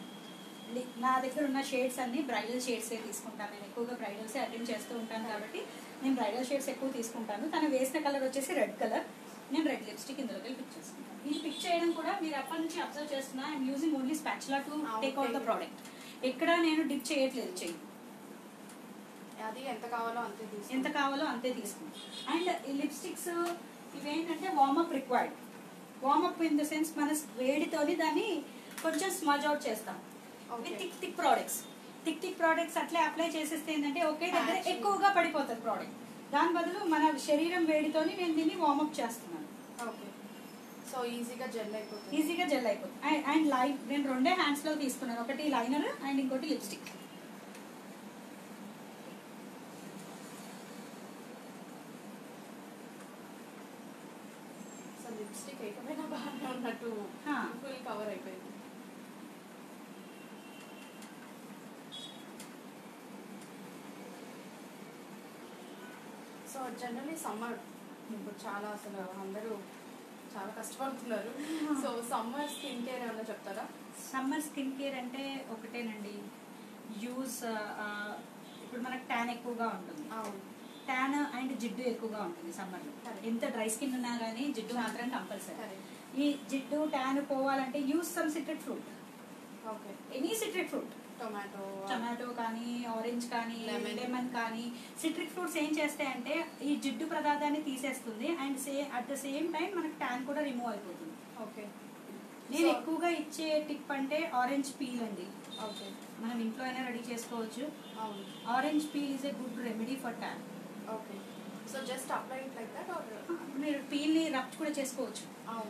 లి- నా దగ్గర ఉన్న షేడ్స్ అన్ని బ్రైడల్ షేడ్స్ తీసుకుంటాను. నేను ఎక్కువగా బ్రైడల్స్ అటెండ్ చేస్తూ ఉంటాను కాబట్టి నేను బ్రైడల్ షేడ్స్ ఎక్కువ తీసుకుంటాను. తను వేసిన కలర్ వచ్చేసి రెడ్ కలర్. నేను రెడ్ లిప్స్టిక్ ఇందులోకి పిక్ చేసుకుంటాను. ఈ పిక్ చేయడం కూడా మీరు అప్పటి నుంచి అబ్జర్వ్ చేస్తున్నా. I'm using only spatula to take out the. Product ఎక్కడ నేను డిప్ చేయట్లేదు చెయ్యి. అది ఎంత కావాలో అంతే తీసుకో. ఎంత కావాలో అంతే తీసుకుంటాం అండ్ ఈ లిప్స్టిక్స్ ఇవేంటంటే warmup required warmup in the sense మన వేడితోని దాన్ని కొంచెం స్మజ్ అవుట్ చేస్తాం. With thick thick products thick thick products అట్లే అప్లై చేసేస్తే ఏంటంటే ఒకే దగ్గర. ఎక్కువగా పడిపోతుంది ప్రోడక్ట్ దాని బదులు మన శరీరం వేడితోని నేను దీన్ని వార్మప్ చేస్తున్నాను ఓకే సో ఈజీగా జెల్ అయిపోతుంది. ఈజీగా జెల్ అయిపోతుంది. అండ్ అండ్ లైన్ నేను రెండే హ్యాండ్స్లో తీసుకున్నాను. ఒకటి లైనర్ అండ్ ఇంకోటి లిప్స్టిక్ సో బాగానే ఉన్నట్టు. ఫుల్ కవర్ అయిపోయింది. సో జనరలీ సమ్మర్ ఇప్పుడు చాలా అసలు అందరూ చాలా కష్టపడుతున్నారు. సో సమ్మర్ స్కిన్ కేర్ ఏమన్నా చెప్తారా? సమ్మర్ స్కిన్ కేర్ అంటే ఒకటేనండి. యూస్ ఇప్పుడు మనకు ట్యాన్ ఎక్కువగా ఉంటుంది. అవును. ట్యాన్ అండ్ జిడ్డు ఎక్కువగా ఉంటుంది సమ్మర్లో. ఎంత డ్రై స్కిన్ ఉన్నా కానీ జిడ్డు మాత్రం కంపల్సరీ. ఈ జిడ్డు ట్యాన్ పోవాలంటే use some citric fruit. Okay. Any citric fruit. Tomato. Tomato కానీ ఆరెంజ్ కానీ. లెమన్. కానీ సిట్రిక్ ఫ్రూట్స్ ఏం చేస్తాయంటే ఈ జిడ్డు పదార్థాన్ని తీసేస్తుంది and say at the same time మనకి ట్యాన్ కూడా రిమూవ్ అయిపోతుంది. ఓకే. నేను ఎక్కువగా ఇచ్చే టిప్ అంటే ఆరెంజ్ పీల్ అండి. ఓకే. మనం ఇంట్లో అయినా రెడీ చేసుకోవచ్చు. Orange peel is a good remedy for tan. Okay so just apply it like that or మీరు పీల్ని రబ్ కూడా చేసుకోవచ్చు.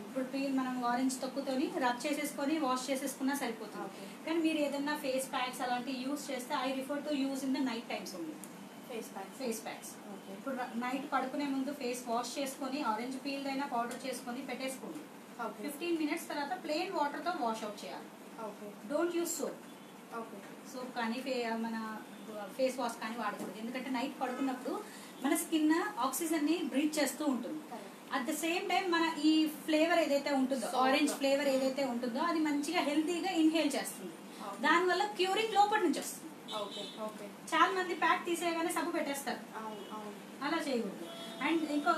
ఇప్పుడు పీల్ మనం ఆరెంజ్ తొక్కుతోని రబ్ చేసేసుకొని వాష్ చేసేసుకున్నా సరిపోతుంది. కానీ మీరు ఏదైనా ఫేస్ ప్యాక్స్ అలాంటివి యూస్ చేస్తే I refer to use in the night times only. Face pack face packs. Okay. ఇప్పుడు నైట్ పడుకునే ముందు ఫేస్ వాష్ చేసుకొని ఆరెంజ్ పీల్ అయినా పౌడర్ చేసుకొని పెట్టేసుకోండి. ఫిఫ్టీన్ మినిట్స్ తర్వాత ప్లెయిన్ వాటర్తో వాష్ అవుట్ చేయాలి. Don't use soap. Okay. Soap కానీ మన ఫేస్ వాష్ కానీ వాడకూడదు. ఎందుకంటే నైట్ పడుకున్నప్పుడు మన స్కిన్ ఆక్సిజన్ని బ్రీత్ చేస్తూ ఉంటుంది. అట్ ద సేమ్ టైం మన ఈ ఫ్లేవర్ ఏదైతే ఉంటుందో. ఆరెంజ్ ఫ్లేవర్ ఏదైతే ఉంటుందో అది మంచిగా హెల్తీగా ఇన్హేల్ చేస్తుంది. దానివల్ల క్యూరింగ్ లోపల నుంచి వస్తుంది. చాలా మంది ప్యాక్ తీసేయగానే సబ్బు పెట్టేస్తారు. అలా చేయకూడదు. అండ్ ఇంకో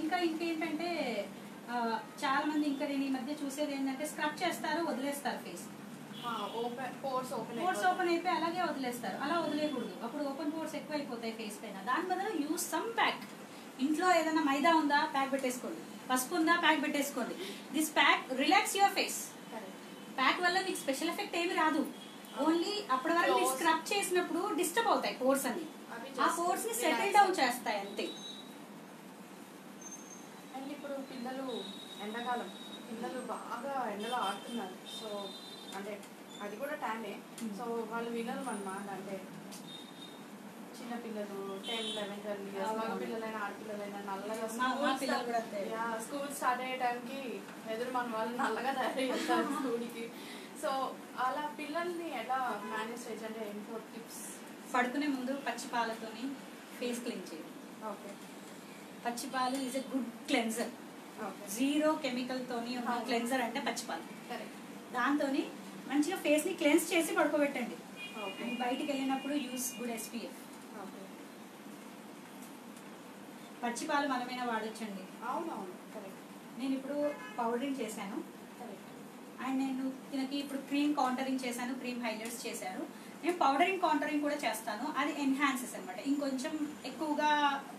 ఇంకా ఇంకేంటంటే చాలా మంది ఇంకా నేను ఈ మధ్య చూసేది ఏంటంటే స్క్రబ్ చేస్తారు వదిలేస్తారు face. Pores open pores open అయిపోయి అలాగే వదిలేస్తారు. అలా వదిలేయకూడదు అప్పుడు ఓపెన్ పోర్స్ ఎక్కువ అయిపోతాయి ఫేస్ పైన. దాని బదులు యూస్ సమ్ ప్యాక్ ఇంట్లో ఏదైనా మైదా ఉందా ప్యాక్ పెట్టేసుకోండి. పసుపు ఉందా ప్యాక్ పెట్టేసుకోండి. This pack relax your face pack వల్ల మీకు స్పెషల్ ఎఫెక్ట్ ఏమి రాదు. ఓన్లీ అప్పటి వరకు మీరు. స్క్రబ్ చేసినప్పుడు డిస్టర్బ్ అవుతాయి పోర్స్ అన్ని. ఆ పోర్స్ని సెటిల్ డౌన్ చేస్తాయి అంతే. అండ్ ఇప్పుడు పిల్లలు ఎండాకాలం. పిల్లలు బాగా ఎండలో ఆడుతున్నారు. సో అంటే అది కూడా Hmm. సో వాళ్ళు వినరు అన్నమాట. అంటే చిన్న పిల్లలు టెన్ లెవెన్ ట్వెల్వ్ ఇయర్స్. మగ పిల్లలైనా ఆడపిల్లలైనా నల్లగా. స్కూల్ స్టార్ట్ అయ్యే టైంకి ఎదురు మన వాళ్ళు నల్లగా తయారు చేస్తారు స్కూల్కి. సో అలా పిల్లల్ని ఎలా మేనేజ్ చేయొచ్చు అంటే ఇంకో టిప్స్? పడుకునే ముందు పచ్చి పాలతోని ఫేస్ క్లీన్ చేయండి ఓకే. పచ్చి పాలు is a good cleanser. Zero chemical తోని ఉన్న. క్లెన్జర్ అంటే పచ్చి పాలు. కరెక్ట్. దాంతోని మంచిగా ఫేస్ని క్లెన్స్ చేసి పడుకోబెట్టండి. అండ్ బయటికి వెళ్ళినప్పుడు యూస్ గుడ్ ఎస్పీఎఫ్ ఓకే. పచ్చి పాలు మనమైనా వాడొచ్చండి. అవునవును. కరెక్ట్. నేను ఇప్పుడు పౌడరింగ్ చేశాను. కరెక్ట్. అండ్ నేను దీనికి ఇప్పుడు క్రీమ్ కౌంటరింగ్ చేశాను క్రీమ్ హైలైట్స్ చేశాను నేను పౌడరింగ్ కౌంటరింగ్ కూడా చేస్తాను. అది ఎన్హాన్సెస్ అనమాట ఇంకొంచెం ఎక్కువగా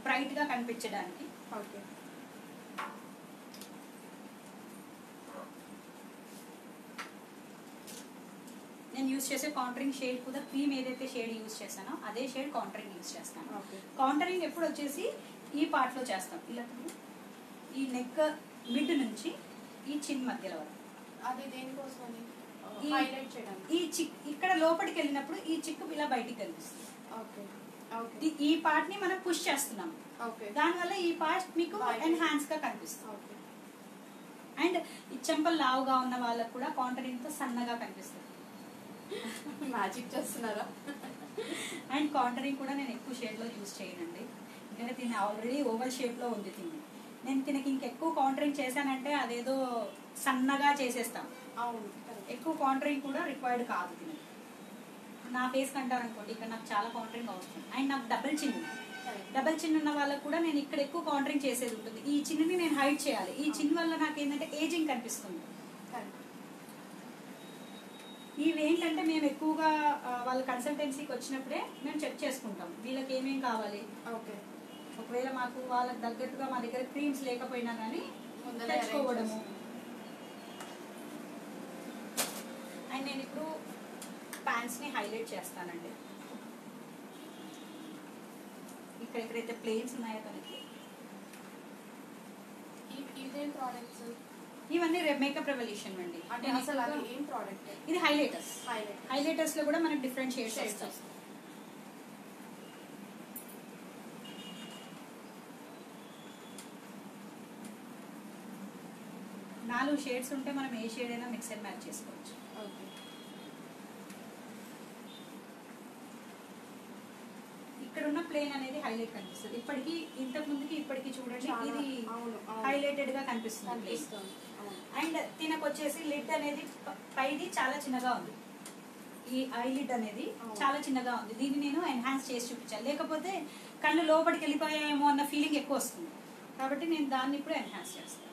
బ్రైట్గా కనిపించడానికి. ఓకే. యూస్ చేసే కౌంటరింగ్ షేడ్ కూడా క్రీమ్ ఏదైతే షేడ్ యూస్ చేశానో అదే షేడ్ కౌంటరింగ్ యూస్ చేస్తాను. కౌంటరింగ్ ఎప్పుడు వచ్చేసి ఈ part లో చేస్తాం. ఇలా. ఈ నెక్ మిడ్ నుంచి ఈ చిన్ మధ్యలో వరకు. అది దేనికోసమని? ఈ- చిక్ ఇక్కడ లోపలికి వెళ్ళినప్పుడు ఈ చిక్కు ఇలా బయటికి కనిపిస్తుంది ఓకే ఈ- పార్ట్ని మనం పుష్ చేస్తున్నాం ఓకే దానివల్ల ఈ పార్ట్ మీకు. ఎన్హాన్స్గా కనిపిస్తుంది. అండ్ ఈ చెంపలు లావుగా ఉన్న వాళ్ళకు కూడా కౌంటరింగ్తో సన్నగా కనిపిస్తుంది. మ్యాజిక్ చేస్తున్నారా? అండ్ కౌంటరింగ్ కూడా నేను ఎక్కువ షేడ్లో యూజ్ చేయనండి. ఎందుకంటే దీన్ని ఆల్రెడీ ఓవల్ షేప్లో ఉంది తిని నేను తినకి ఇంకెక్కువ కౌంటరింగ్ చేశానంటే అదేదో సన్నగా చేసేస్తాం. అవును ఎక్కువ కౌంటరింగ్ కూడా రిక్వైర్డ్ కాదు తినకి నా ఫేస్ కంటారు అనుకోండి ఇక్కడ నాకు చాలా కౌంటరింగ్ అవసరం అండ్ నాకు డబుల్ చిన్ డబల్ చిన్ ఉన్న వాళ్ళకు కూడా నేను ఇక్కడ ఎక్కువ కౌంటరింగ్ చేసేది ఉంటుంది. ఈ చిన్నని నేను హైడ్ చేయాలి. ఈ చిన్ వల్ల నాకు ఏంటంటే ఏజింగ్ కనిపిస్తుంది. ఇవి ఏంటంటే మేము ఎక్కువగా వాళ్ళ కన్సల్టెన్సీకి వచ్చినప్పుడే మేము చెక్ చేసుకుంటాం. వీళ్ళకి ఏమేం కావాలి? ఓకే. ఒకవేళ మాకు వాళ్ళకి తగ్గట్టుగా మా దగ్గర క్రీమ్స్ లేకపోయినా కానీ తెచ్చుకోవడము. అండ్ నేను ఇప్పుడు ప్యాంట్స్ని హైలైట్ చేస్తానండి. ఇక్కడ ఎక్కడైతే ప్లేన్స్ ఉన్నాయో తనకి. ఇదేం ప్రోడక్ట్స్ ఇవన్నీ మేకప్ రెవల్యూషన్ అండి. అంటే అసలు అది ఏం ప్రోడక్ట్ ఇది హైలైటర్స్ హైలైట్ హైలైటర్స్లో కూడా మనకి డిఫరెంట్ షేడ్స్ వస్తాయి. నాలుగు షేడ్స్ ఉంటే మనం ఏ షేడ్ అయినా మిక్స్ అండ్ మ్యాచ్ చేసుకోవచ్చు. ఇక్కడ ఉన్న ప్లేన్ అనేది హైలైట్ కనిపిస్తుంది. ఇప్పటికి ఇంతకు ముందుకి ఇప్పటికి చూడండి ఇది. హైలైటెడ్గా కనిపిస్తుంది. అండ్ దీనికి వచ్చేసి లిడ్ అనేది పైది చాలా చిన్నగా ఉంది. ఈ ఐ లిడ్ అనేది. చాలా చిన్నగా ఉంది. దీన్ని నేను ఎన్హాన్స్ చేసి చూపించాను. లేకపోతే కళ్ళు లోపలికి వెళ్ళిపోయాయేమో అన్న ఫీలింగ్ ఎక్కువ వస్తుంది. కాబట్టి నేను దాన్ని ఇప్పుడు ఎన్హాన్స్ చేస్తాను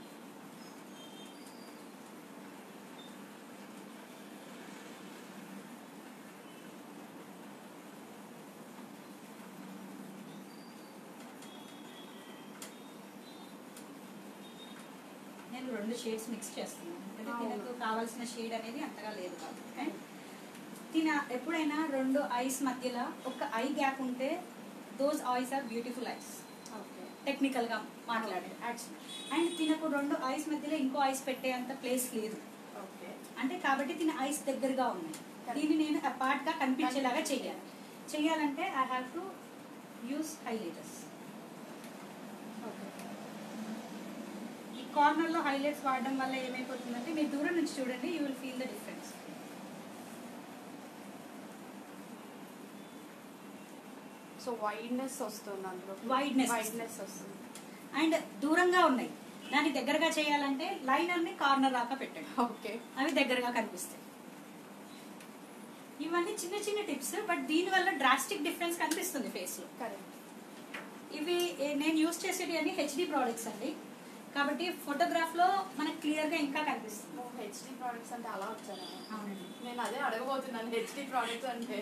నేను రెండు షేడ్స్ మిక్స్ చేస్తున్నాను అంటే. తినకు కావాల్సిన షేడ్ అనేది అంతగా లేదు కాబట్టి తిన ఎప్పుడైనా రెండు ఐస్ మధ్యలో ఒక ఐ గ్యాప్ ఉంటే those eyes are beautiful eyes okay. టెక్నికల్గా మాట్లాడే. అండ్ తినకు రెండు ఐస్ మధ్యలో ఇంకో ఐస్ పెట్టే అంత ప్లేస్ లేదు. ఓకే. అంటే కాబట్టి తిన ఐస్ దగ్గరగా ఉన్నాయి. దీన్ని నేను అపార్ట్గా కనిపించేలాగా చెయ్యాలి చెయ్యాలంటే I have to use highlighters okay ఈ కార్నర్లో హైలైట్స్ వాడడం వల్ల ఏమైపోతుందంటే మీరు దూరం నుంచి చూడండి you will feel the difference so wideness వస్తుంది అందులో. Wideness వైడ్నెస్ వస్తుంది. అండ్ దూరంగా ఉన్నాయి. దాన్ని దగ్గరగా చేయాలంటే లైనర్ని కార్నర్ దాకా పెట్టండి. ఓకే అవి దగ్గరగా కనిపిస్తాయి. ఇవన్నీ చిన్న చిన్న టిప్స్ బట్ దీని వల్ల డ్రాస్టిక్ డిఫరెన్స్ కనిపిస్తుంది ఫేస్లో. కరెక్ట్ ఇవి నేను యూస్ చేసేవి అన్ని హెచ్డి ప్రోడక్ట్స్ అండి. కాబట్టి ఫోటోగ్రాఫ్లో మనకు క్లియర్గా ఇంకా కనిపిస్తుంది. హెచ్డి ప్రోడక్ట్స్ అంటే అలా వచ్చాను నేను అదే అడగబోతున్నాను హెచ్డి ప్రోడక్ట్స్ అంటే.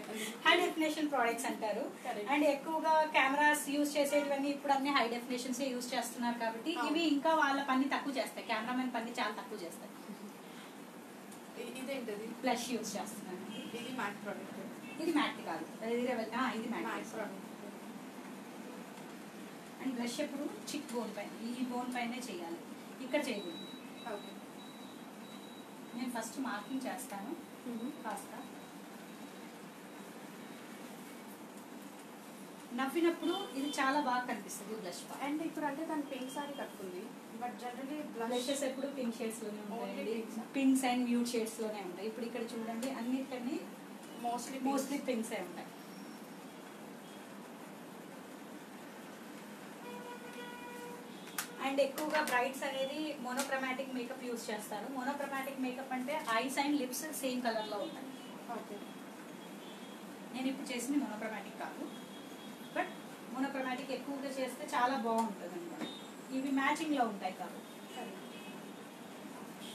హై డెఫినేషన్ ప్రోడక్ట్స్ అంటారు. అండ్ ఎక్కువగా కెమెరాస్ యూస్ చేసేటివన్నీ ఇప్పుడు అన్ని హై డెఫినేషన్స్ యూస్ చేస్తున్నారు కాబట్టి. ఇవి ఇంకా వాళ్ళ పని తక్కువ చేస్తాయి. కెమెరామెన్ పని చాలా తక్కువ చేస్తాయి. ఇదేంటిది? ప్లస్ యూస్ చేస్తున్నాను ఇది మ్యాక్ ప్రోడక్ట్ ఇది మ్యాట్ కాదు. ఇది మ్యాట్ ప్రోడక్ట్ అండ్ బ్రష్ ఎప్పుడు? చిక్ బోన్ పైన. ఈ బోన్ పైనే చేయాలి. ఇక్కడ చేయకూడదు. ఓకే. నేను ఫస్ట్ మార్కింగ్ చేస్తాను. కాస్త. నవ్వినప్పుడు ఇది చాలా బాగా కనిపిస్తుంది బ్లష్ అండ్ ఇప్పుడు అంటే దాని పింక్ సారీ కట్టుకుంది. బట్ జనరలీ బ్లషెస్ ఎప్పుడు పింక్ షేడ్స్లోనే ఉంటాయండి. ఆ? పింక్స్ అండ్ మ్యూట్ షేడ్స్లోనే ఉంటాయి. ఇప్పుడు ఇక్కడ చూడండి అన్నిటికన్నీ మోస్ట్లీ మోస్ట్లీ పింక్స్ ఉంటాయి. అండ్ ఎక్కువగా బ్రైట్స్ అనేది మోనోక్రమాటిక్ మేకప్ యూస్ చేస్తారు. మోనోక్రమాటిక్ మేకప్ అంటే ఐస్ అండ్ లిప్స్ సేమ్ కలర్లో ఉంటాయి. ఓకే నేను ఇప్పుడు చేసింది మోనోక్రమాటిక్ కాదు. బట్ మోనోక్రమాటిక్ ఎక్కువగా చేస్తే చాలా బాగుంటుంది అనమాట ఇవి మ్యాచింగ్లో ఉంటాయి కాబట్టి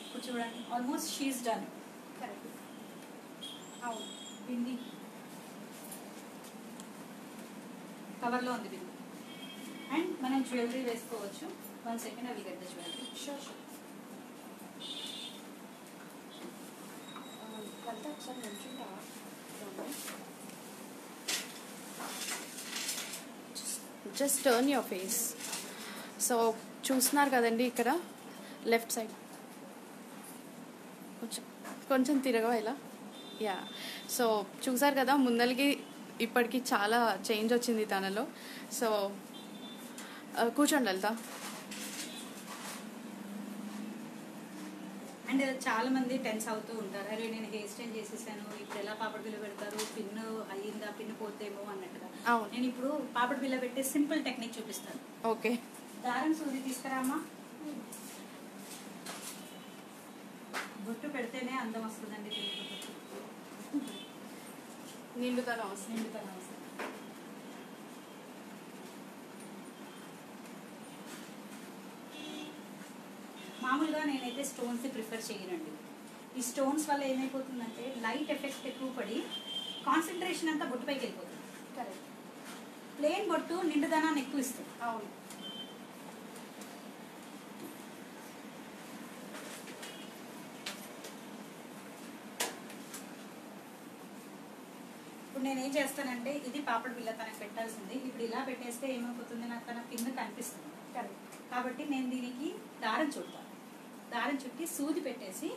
ఇప్పుడు చూడండి ఆల్మోస్ట్ షీస్ డన్ కరెక్ట్ అవును బింది. కవర్లో ఉంది బింది. అండ్ మనం జ్యువెలరీ వేసుకోవచ్చు. వన్ సెకండ్ అవి get the jewellery sure sure వెళ్తే ఒకసారి నిల్చుంటా just turn your face so చూస్తున్నారు కదండి ఇక్కడ? లెఫ్ట్ సైడ్ కొంచెం కొంచెం తిరగవా ఇలా? యా సో చూసారు కదా ముందలికి ఇప్పటికి చాలా చేంజ్ వచ్చింది తనలో. సో ఆ, కూర్చోండి వెళ్తా అండ్ చాలా మంది టెన్స్ అవుతూ ఉంటారు. అరే నేను హెయిర్ స్టైల్ చేసేసాను ఇప్పుడు ఎలా పాపడ బిల్ల పెడతారు? పిన్ అయ్యిందా? పిన్ పోతేమో అన్నట్టుగా. నేను ఇప్పుడు పాపడ బిల్ల పెట్టే సింపుల్ టెక్నిక్ చూపిస్తాను. ఓకే. దారం సూది తీసుకురామా బొట్టు పెడితేనే అందం వస్తుందండి నిండుతనం వస్తుంది నిండుతనం వస్తుంది మామూలుగా నేనైతే స్టోన్స్ ప్రిఫర్ చేయనండి. ఈ స్టోన్స్ వల్ల ఏమైపోతుందంటే లైట్ ఎఫెక్ట్ ఎక్కువ పడి కాన్సన్ట్రేషన్ అంతా బొట్టుపైకి వెళ్ళిపోతుంది. కరెక్ట్ ప్లేన్ బొట్టు నిండుదనాన్ని ఎక్కువ ఇస్తుంది. అవును. ఇప్పుడు నేను ఏం చేస్తానంటే ఇది పాపడ బిల్ల తనకు పెట్టాల్సింది. ఇప్పుడు ఇలా పెట్టేస్తే ఏమైపోతుంది? నాకు తన పిన్ కనిపిస్తుంది. కరెక్ట్ కాబట్టి నేను దీనికి దారం చుడతాను దారం చుట్టి సూది పెట్టేసి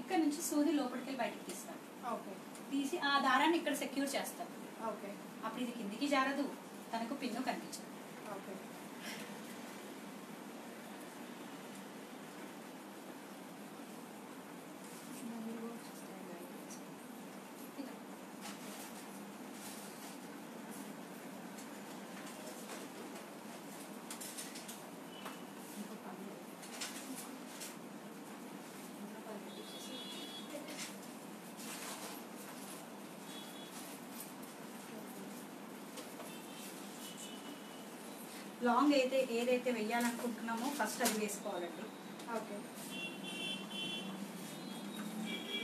ఇక్కడ నుంచి సూది లోపలికి వెళ్ళి బయటికి తీస్తాను ఓకే. తీసి ఆ దారాన్ని ఇక్కడ సెక్యూర్ చేస్తాను ఓకే. అప్పుడు ఇది కిందికి జారదు. తనకు పిన్ను కనిపించదు ఓకే లాంగ్ అయితే ఏదైతే వెయ్యాలనుకుంటున్నామో ఫస్ట్ అది వేసుకోవాలండి. ఓకే.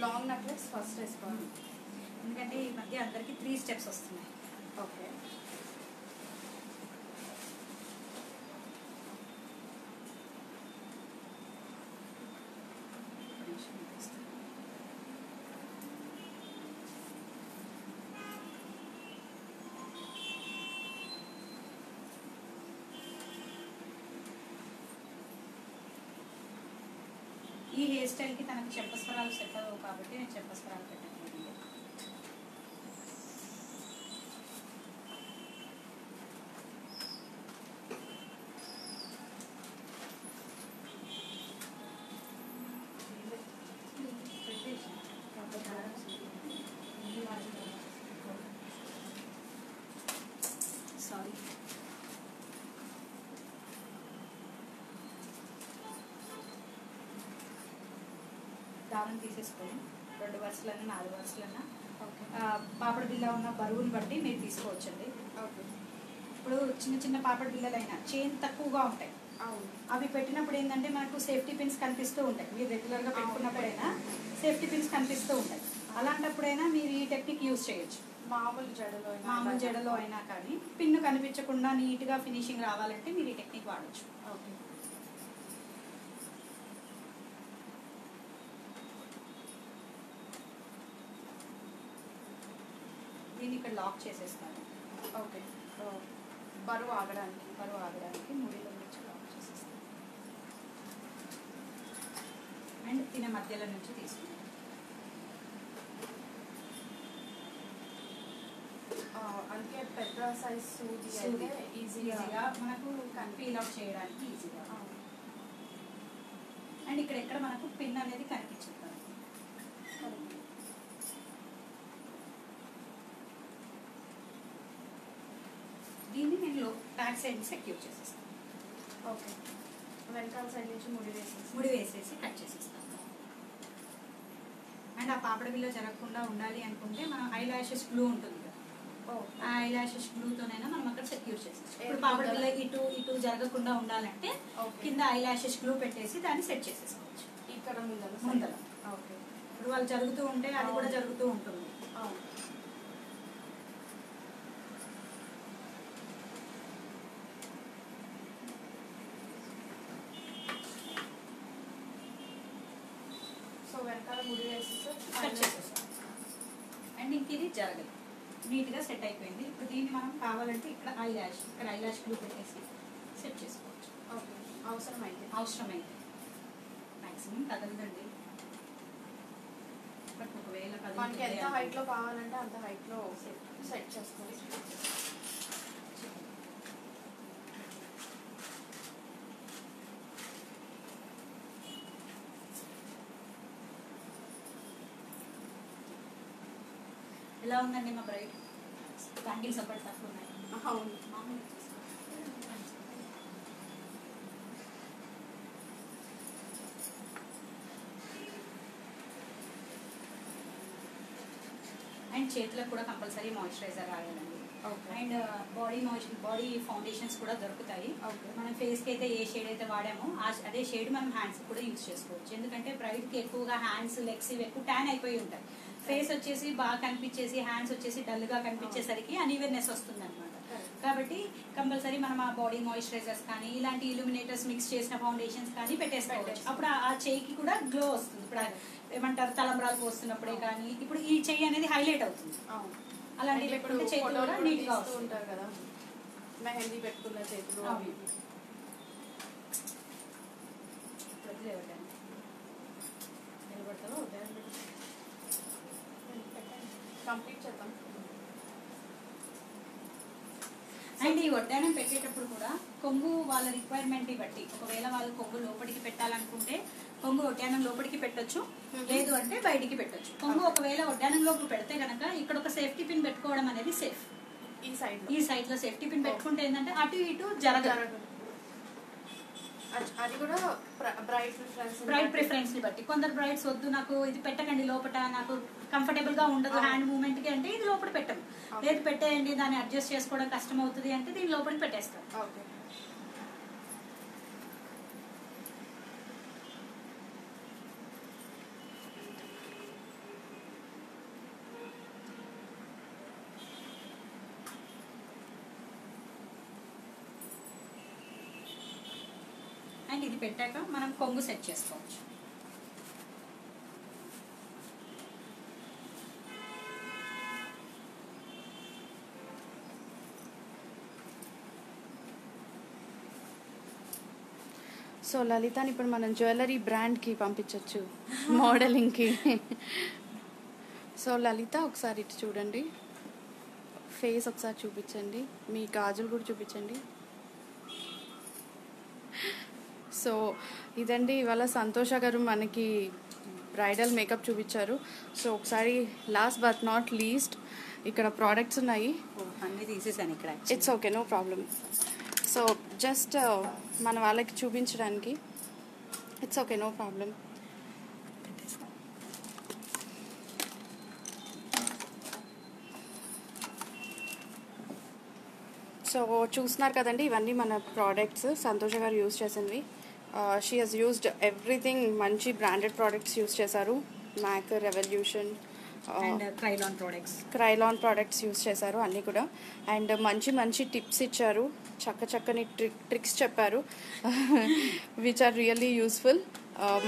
లాంగ్ నెక్లెస్ ఫస్ట్ వేసుకోవాలి. ఎందుకంటే ఈ మధ్య అందరికి త్రీ స్టెప్స్ వస్తున్నాయి. ఓకే. ఈ హెయిర్ స్టైల్కి తనకు చెప్పస్వరాలు సెట్ అవ్వవు కాబట్టి నేను చెప్పస్వరాలు పెట్టాను. దారం తీసేసుకొని రెండు వరుసలన్నా నాలుగు వరుసలన్నా. పాపడ బిల్ల ఉన్న బరువుని బట్టి మీరు తీసుకోవచ్చండి. ఇప్పుడు చిన్న చిన్న పాపడ బిల్లలైనా చైన్ తక్కువగా ఉంటాయి. అవి పెట్టినప్పుడు ఏంటంటే మనకు సేఫ్టీ పిన్స్ కనిపిస్తూ ఉంటాయి. మీరు రెగ్యులర్గా పెట్టుకున్నప్పుడైనా సేఫ్టీ పిన్స్ కనిపిస్తూ ఉంటాయి. అలాంటప్పుడైనా మీరు ఈ టెక్నిక్ యూజ్ చేయొచ్చు. మామూలు జడలో మామూలు. జడలో అయినా కానీ పిన్ను కనిపించకుండా నీట్గా ఫినిషింగ్ రావాలంటే మీరు ఈ టెక్నిక్ వాడచ్చు ఓకే దీన్ని ఇక్కడ లాక్ చేసేస్తాను ఓకే. బరువు ఆగడానికి బరువు ఆగడానికి ముడిలో నుంచి లాక్ చేసేస్తాను అండ్ తిన మధ్యలో నుంచి తీసుకుంటాం ఆ, అందుకే పెద్ద సైజ్ సూది. అయితే ఈజీగా మనకు పీల్ అవుట్ చేయడానికి ఈజీగా. అండ్ ఇక్కడ ఎక్కడ మనకు పిన్ అనేది కనిపించదు దీన్ని నేను బ్యాక్ సైడ్ సెక్యూర్ చేసేస్తాను ఓకే వెనకాల సైడ్ నుంచి ముడి వేసేసి ముడి వేసేసి కట్ చేసేస్తాను అండ్ ఆ పాపడ బిల్ల జరగకుండా ఉండాలి అనుకుంటే మనం ఐ లాషెస్ గ్లూ ఉంటుంది కదా. ఓ. ఆ ఐ లాషెస్ గ్లూతోనైనా మనం అక్కడ సెక్యూర్ చేసేస్తాం ఇప్పుడు పాపడ? బిల్ల ఇటు ఇటు జరగకుండా ఉండాలంటే కింద ఐ లాషెస్ గ్లూ పెట్టేసి దాన్ని సెట్ చేసేసుకోవచ్చు. ఇక్కడ ముందర ముందర. ఓకే. ఇప్పుడు వాళ్ళు జరుగుతూ ఉంటే అది కూడా జరుగుతూ ఉంటుంది. అవును. ముడి వేసేసి కట్ అండ్ ఇంక ఇది జరగదు. నీట్గా సెట్ అయిపోయింది. ఇప్పుడు దీన్ని మనం కావాలంటే ఇక్కడ ఐ లాష్ ఇక్కడ ఐ లాష్ గ్లూ పెట్టేసి సెట్ చేసుకోవచ్చు. ఓకే. అవసరమైతే. అవసరమైతే. మ్యాక్సిమం కదలదండి బట్ ఒకవేళ మనకి ఎంత కదులుతుంది హైట్లో కావాలంటే అంత హైట్లో సెట్ చేసుకోవచ్చు. ఎలా ఉందండి మా బ్రైట్ బ్యాంగిల్స్ అప్పటి తక్కువ ఉన్నాయి. అవును. అండ్ చేతులకు కూడా compulsory moisturiser రాయాలండి. Okay. And body moisture body foundations కూడా దొరుకుతాయి. మనం ఫేస్కి అయితే ఏ షేడ్ అయితే వాడామో అదే షేడ్ మనం హ్యాండ్స్ కూడా యూజ్ చేసుకోవచ్చు. ఎందుకంటే బ్రైట్కి ఎక్కువగా హ్యాండ్స్ లెగ్స్ ఇవి ఎక్కువ ట్యాన్ అయిపోయి ఉంటాయి. ఫేస్ వచ్చేసి బాగా కనిపించేసి హ్యాండ్స్ వచ్చేసి డల్గా కనిపించేసరికి అన్ఈవెన్నెస్ వస్తుంది అనమాట కాబట్టి కంపల్సరీ మనం ఆ బాడీ మాయిశ్చరైజర్స్ కానీ ఇలాంటి ఇల్యూమినేటర్స్ మిక్స్ చేసిన ఫౌండేషన్స్ కానీ పెట్టేసుకోవచ్చు. అప్పుడు ఆ- చేయికి కూడా గ్లో వస్తుంది. ఇప్పుడు ఏమంటారు తలంబ్రాలు పోస్తున్నప్పుడే కానీ ఇప్పుడు ఈ చెయ్యి అనేది హైలైట్ అవుతుంది. అలాంటి పెట్టుకుంటే కూడా కూడా నీట్గా తీస్తూ వస్తుంది ఉంటారు కదా. మెహందీ పెట్టుకున్న చేతులు. అవి. కంప్లీట్ చేద్దాం. అండ్ ఈ వడ్డానం పెట్టేటప్పుడు కూడా కొంగు వాళ్ళ రిక్వైర్మెంట్ని బట్టి ఒకవేళ వాళ్ళు కొంగు లోపలికి పెట్టాలనుకుంటే కొంగు వడ్డానం లోపలికి పెట్టొచ్చు. లేదు అంటే బయటికి పెట్టొచ్చు. కొంగు ఒకవేళ వడ్డానం లోపు పెడితే కనుక ఇక్కడ ఒక సేఫ్టీ పిన్ పెట్టుకోవడం అనేది సేఫ్ ఈ సైడ్ ఈ సైడ్లో సేఫ్టీ పిన్ పెట్టుకుంటే ఏంటంటే అటు ఇటు జరగదు. అది కూడా బ్రైట్ ప్రిఫరెన్స్ బ్రైట్ ప్రిఫరెన్స్ని బట్టి. కొందరు బ్రైట్స్ వద్దు నాకు ఇది పెట్టకండి లోపల నాకు కంఫర్టబుల్గా ఉండదు. హ్యాండ్ మూవ్మెంట్కి అంటే ఇది లోపల పెట్టం అవును. లేదు పెట్టేయండి దాన్ని అడ్జస్ట్ చేసుకోవడం కష్టం అవుతుంది అంటే దీని లోపలికి పెట్టేస్తాం ఓకే అండ్ ఇది పెట్టాక మనం కొంగు సెట్ చేసుకోవచ్చు సో లలితని ఇప్పుడు మనం జ్యువెలరీ బ్రాండ్కి పంపించవచ్చు మోడలింగ్కి. సో లలిత ఒకసారి ఇటు చూడండి. ఫేస్ ఒకసారి చూపించండి. మీ గాజులు కూడా చూపించండి. సో ఇదండి ఇవాళ సంతోష గారు మనకి బ్రైడల్ మేకప్ చూపించారు. సో ఒకసారి లాస్ట్ బట్ నాట్ లీస్ట్ ఇక్కడ ప్రోడక్ట్స్ ఉన్నాయి. అన్నీ తీసేసాను ఇక్కడ it's okay no problem so just uh, మన వాళ్ళకి చూపించడానికి it's okay no problem so చూస్తున్నారు కదండి ఇవన్నీ మన ప్రోడక్ట్స్ సంతోష గారు యూజ్ చేసినవి. షీ హెస్ యూస్డ్ ఎవ్రీథింగ్ మంచి బ్రాండెడ్ ప్రోడక్ట్స్ యూజ్ చేశారు. MAC Revolution and Kryolan products Kryolan products use చేశారు అన్నీ కూడా. అండ్ మంచి మంచి టిప్స్ ఇచ్చారు. చక్క చక్కని ట్రిక్ ట్రిక్స్ చెప్పారు. విచ్ ఆర్ రియల్లీ యూస్ఫుల్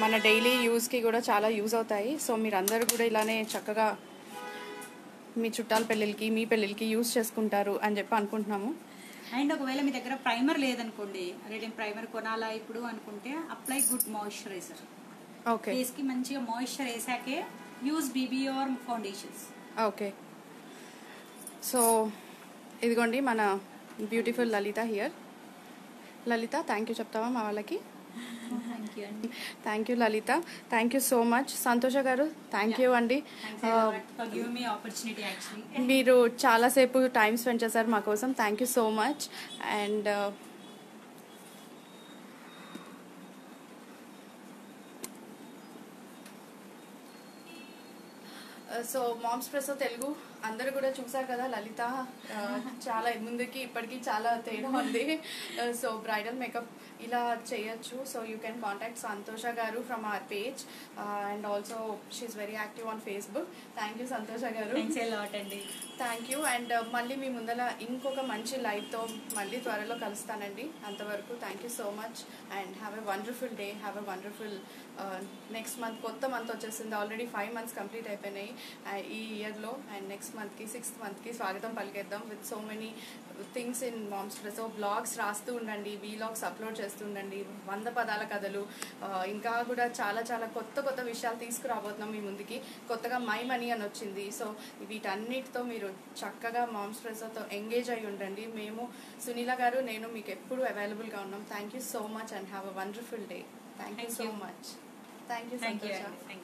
మన డైలీ యూస్కి కూడా చాలా యూజ్ అవుతాయి. సో మీరందరూ కూడా ఇలానే చక్కగా మీ చుట్టాల పెళ్ళిళ్ళకి మీ పెళ్ళిళ్ళకి యూస్ చేసుకుంటారు అని చెప్పి అనుకుంటున్నాము. అండ్ ఒకవేళ మీ దగ్గర ప్రైమర్ లేదనుకోండి అరే నేను ప్రైమర్ కొనాలా ఇప్పుడు అనుకుంటే అప్లై గుడ్ మాయిశ్చరైజర్ ఓకే ఫేస్కి మంచిగా moisture వేసాకే use BB or foundations okay so ఇదిగోండి మన beautiful Lalitha here Lalitha thank you చెప్తావా మా వాళ్ళకి? Thank you Lalitha thank you so much Santosha గారు థ్యాంక్ యూ అండి. యాక్చువల్లీ మీరు చాలాసేపు టైం స్పెండ్ చేశారు మా కోసం. Thank you so much and so Moms Press Telugu అందరూ కూడా చూసారు కదా లలిత ఆ, చాలా ముందుకి ఇప్పటికి చాలా తేడా ఉంది. సో బ్రైడల్ మేకప్ ఇలా చేయొచ్చు. So you can contact Santosha గారు from our page and also she very active on Facebook thank you Santosha గారు. అండి. థ్యాంక్ యూ అండ్ మళ్ళీ మీ ముందర ఇంకొక మంచి లైవ్తో మళ్ళీ త్వరలో కలుస్తానండి. అంతవరకు thank you so much and have a wonderful day have a wonderful next month కొత్త మంత్ వచ్చేసింది. ఆల్రెడీ ఫైవ్ మంత్స్ కంప్లీట్ అయిపోయినాయి. Uh, ఈ ఇయర్లో అండ్ నెక్స్ట్ మంత్కి సిక్స్త్ మంత్కి స్వాగతం పలికేద్దాం. With so many things in Moms so blogs రాస్తూ ఉండండి వీలాగ్స్ అప్లోడ్ చేస్తూ ఉండండి. వంద పదాల కథలు. Uh, ఇంకా కూడా చాలా చాలా కొత్త కొత్త విషయాలు తీసుకురాబోతున్నాం మీ ముందుకి. కొత్తగా మై మనీ అని వచ్చింది. సో వీటన్నిటితో మీరు చక్కగా మామ్స్ ప్రెసోతో ఎంగేజ్ అయి ఉండండి. మేము సునీల గారు నేను మీకు ఎప్పుడు అవైలబుల్గా ఉన్నాం. Thank you so much and have a wonderful day thank you so. Much thank you thank you Santosha అండి థ్యాంక్ యూ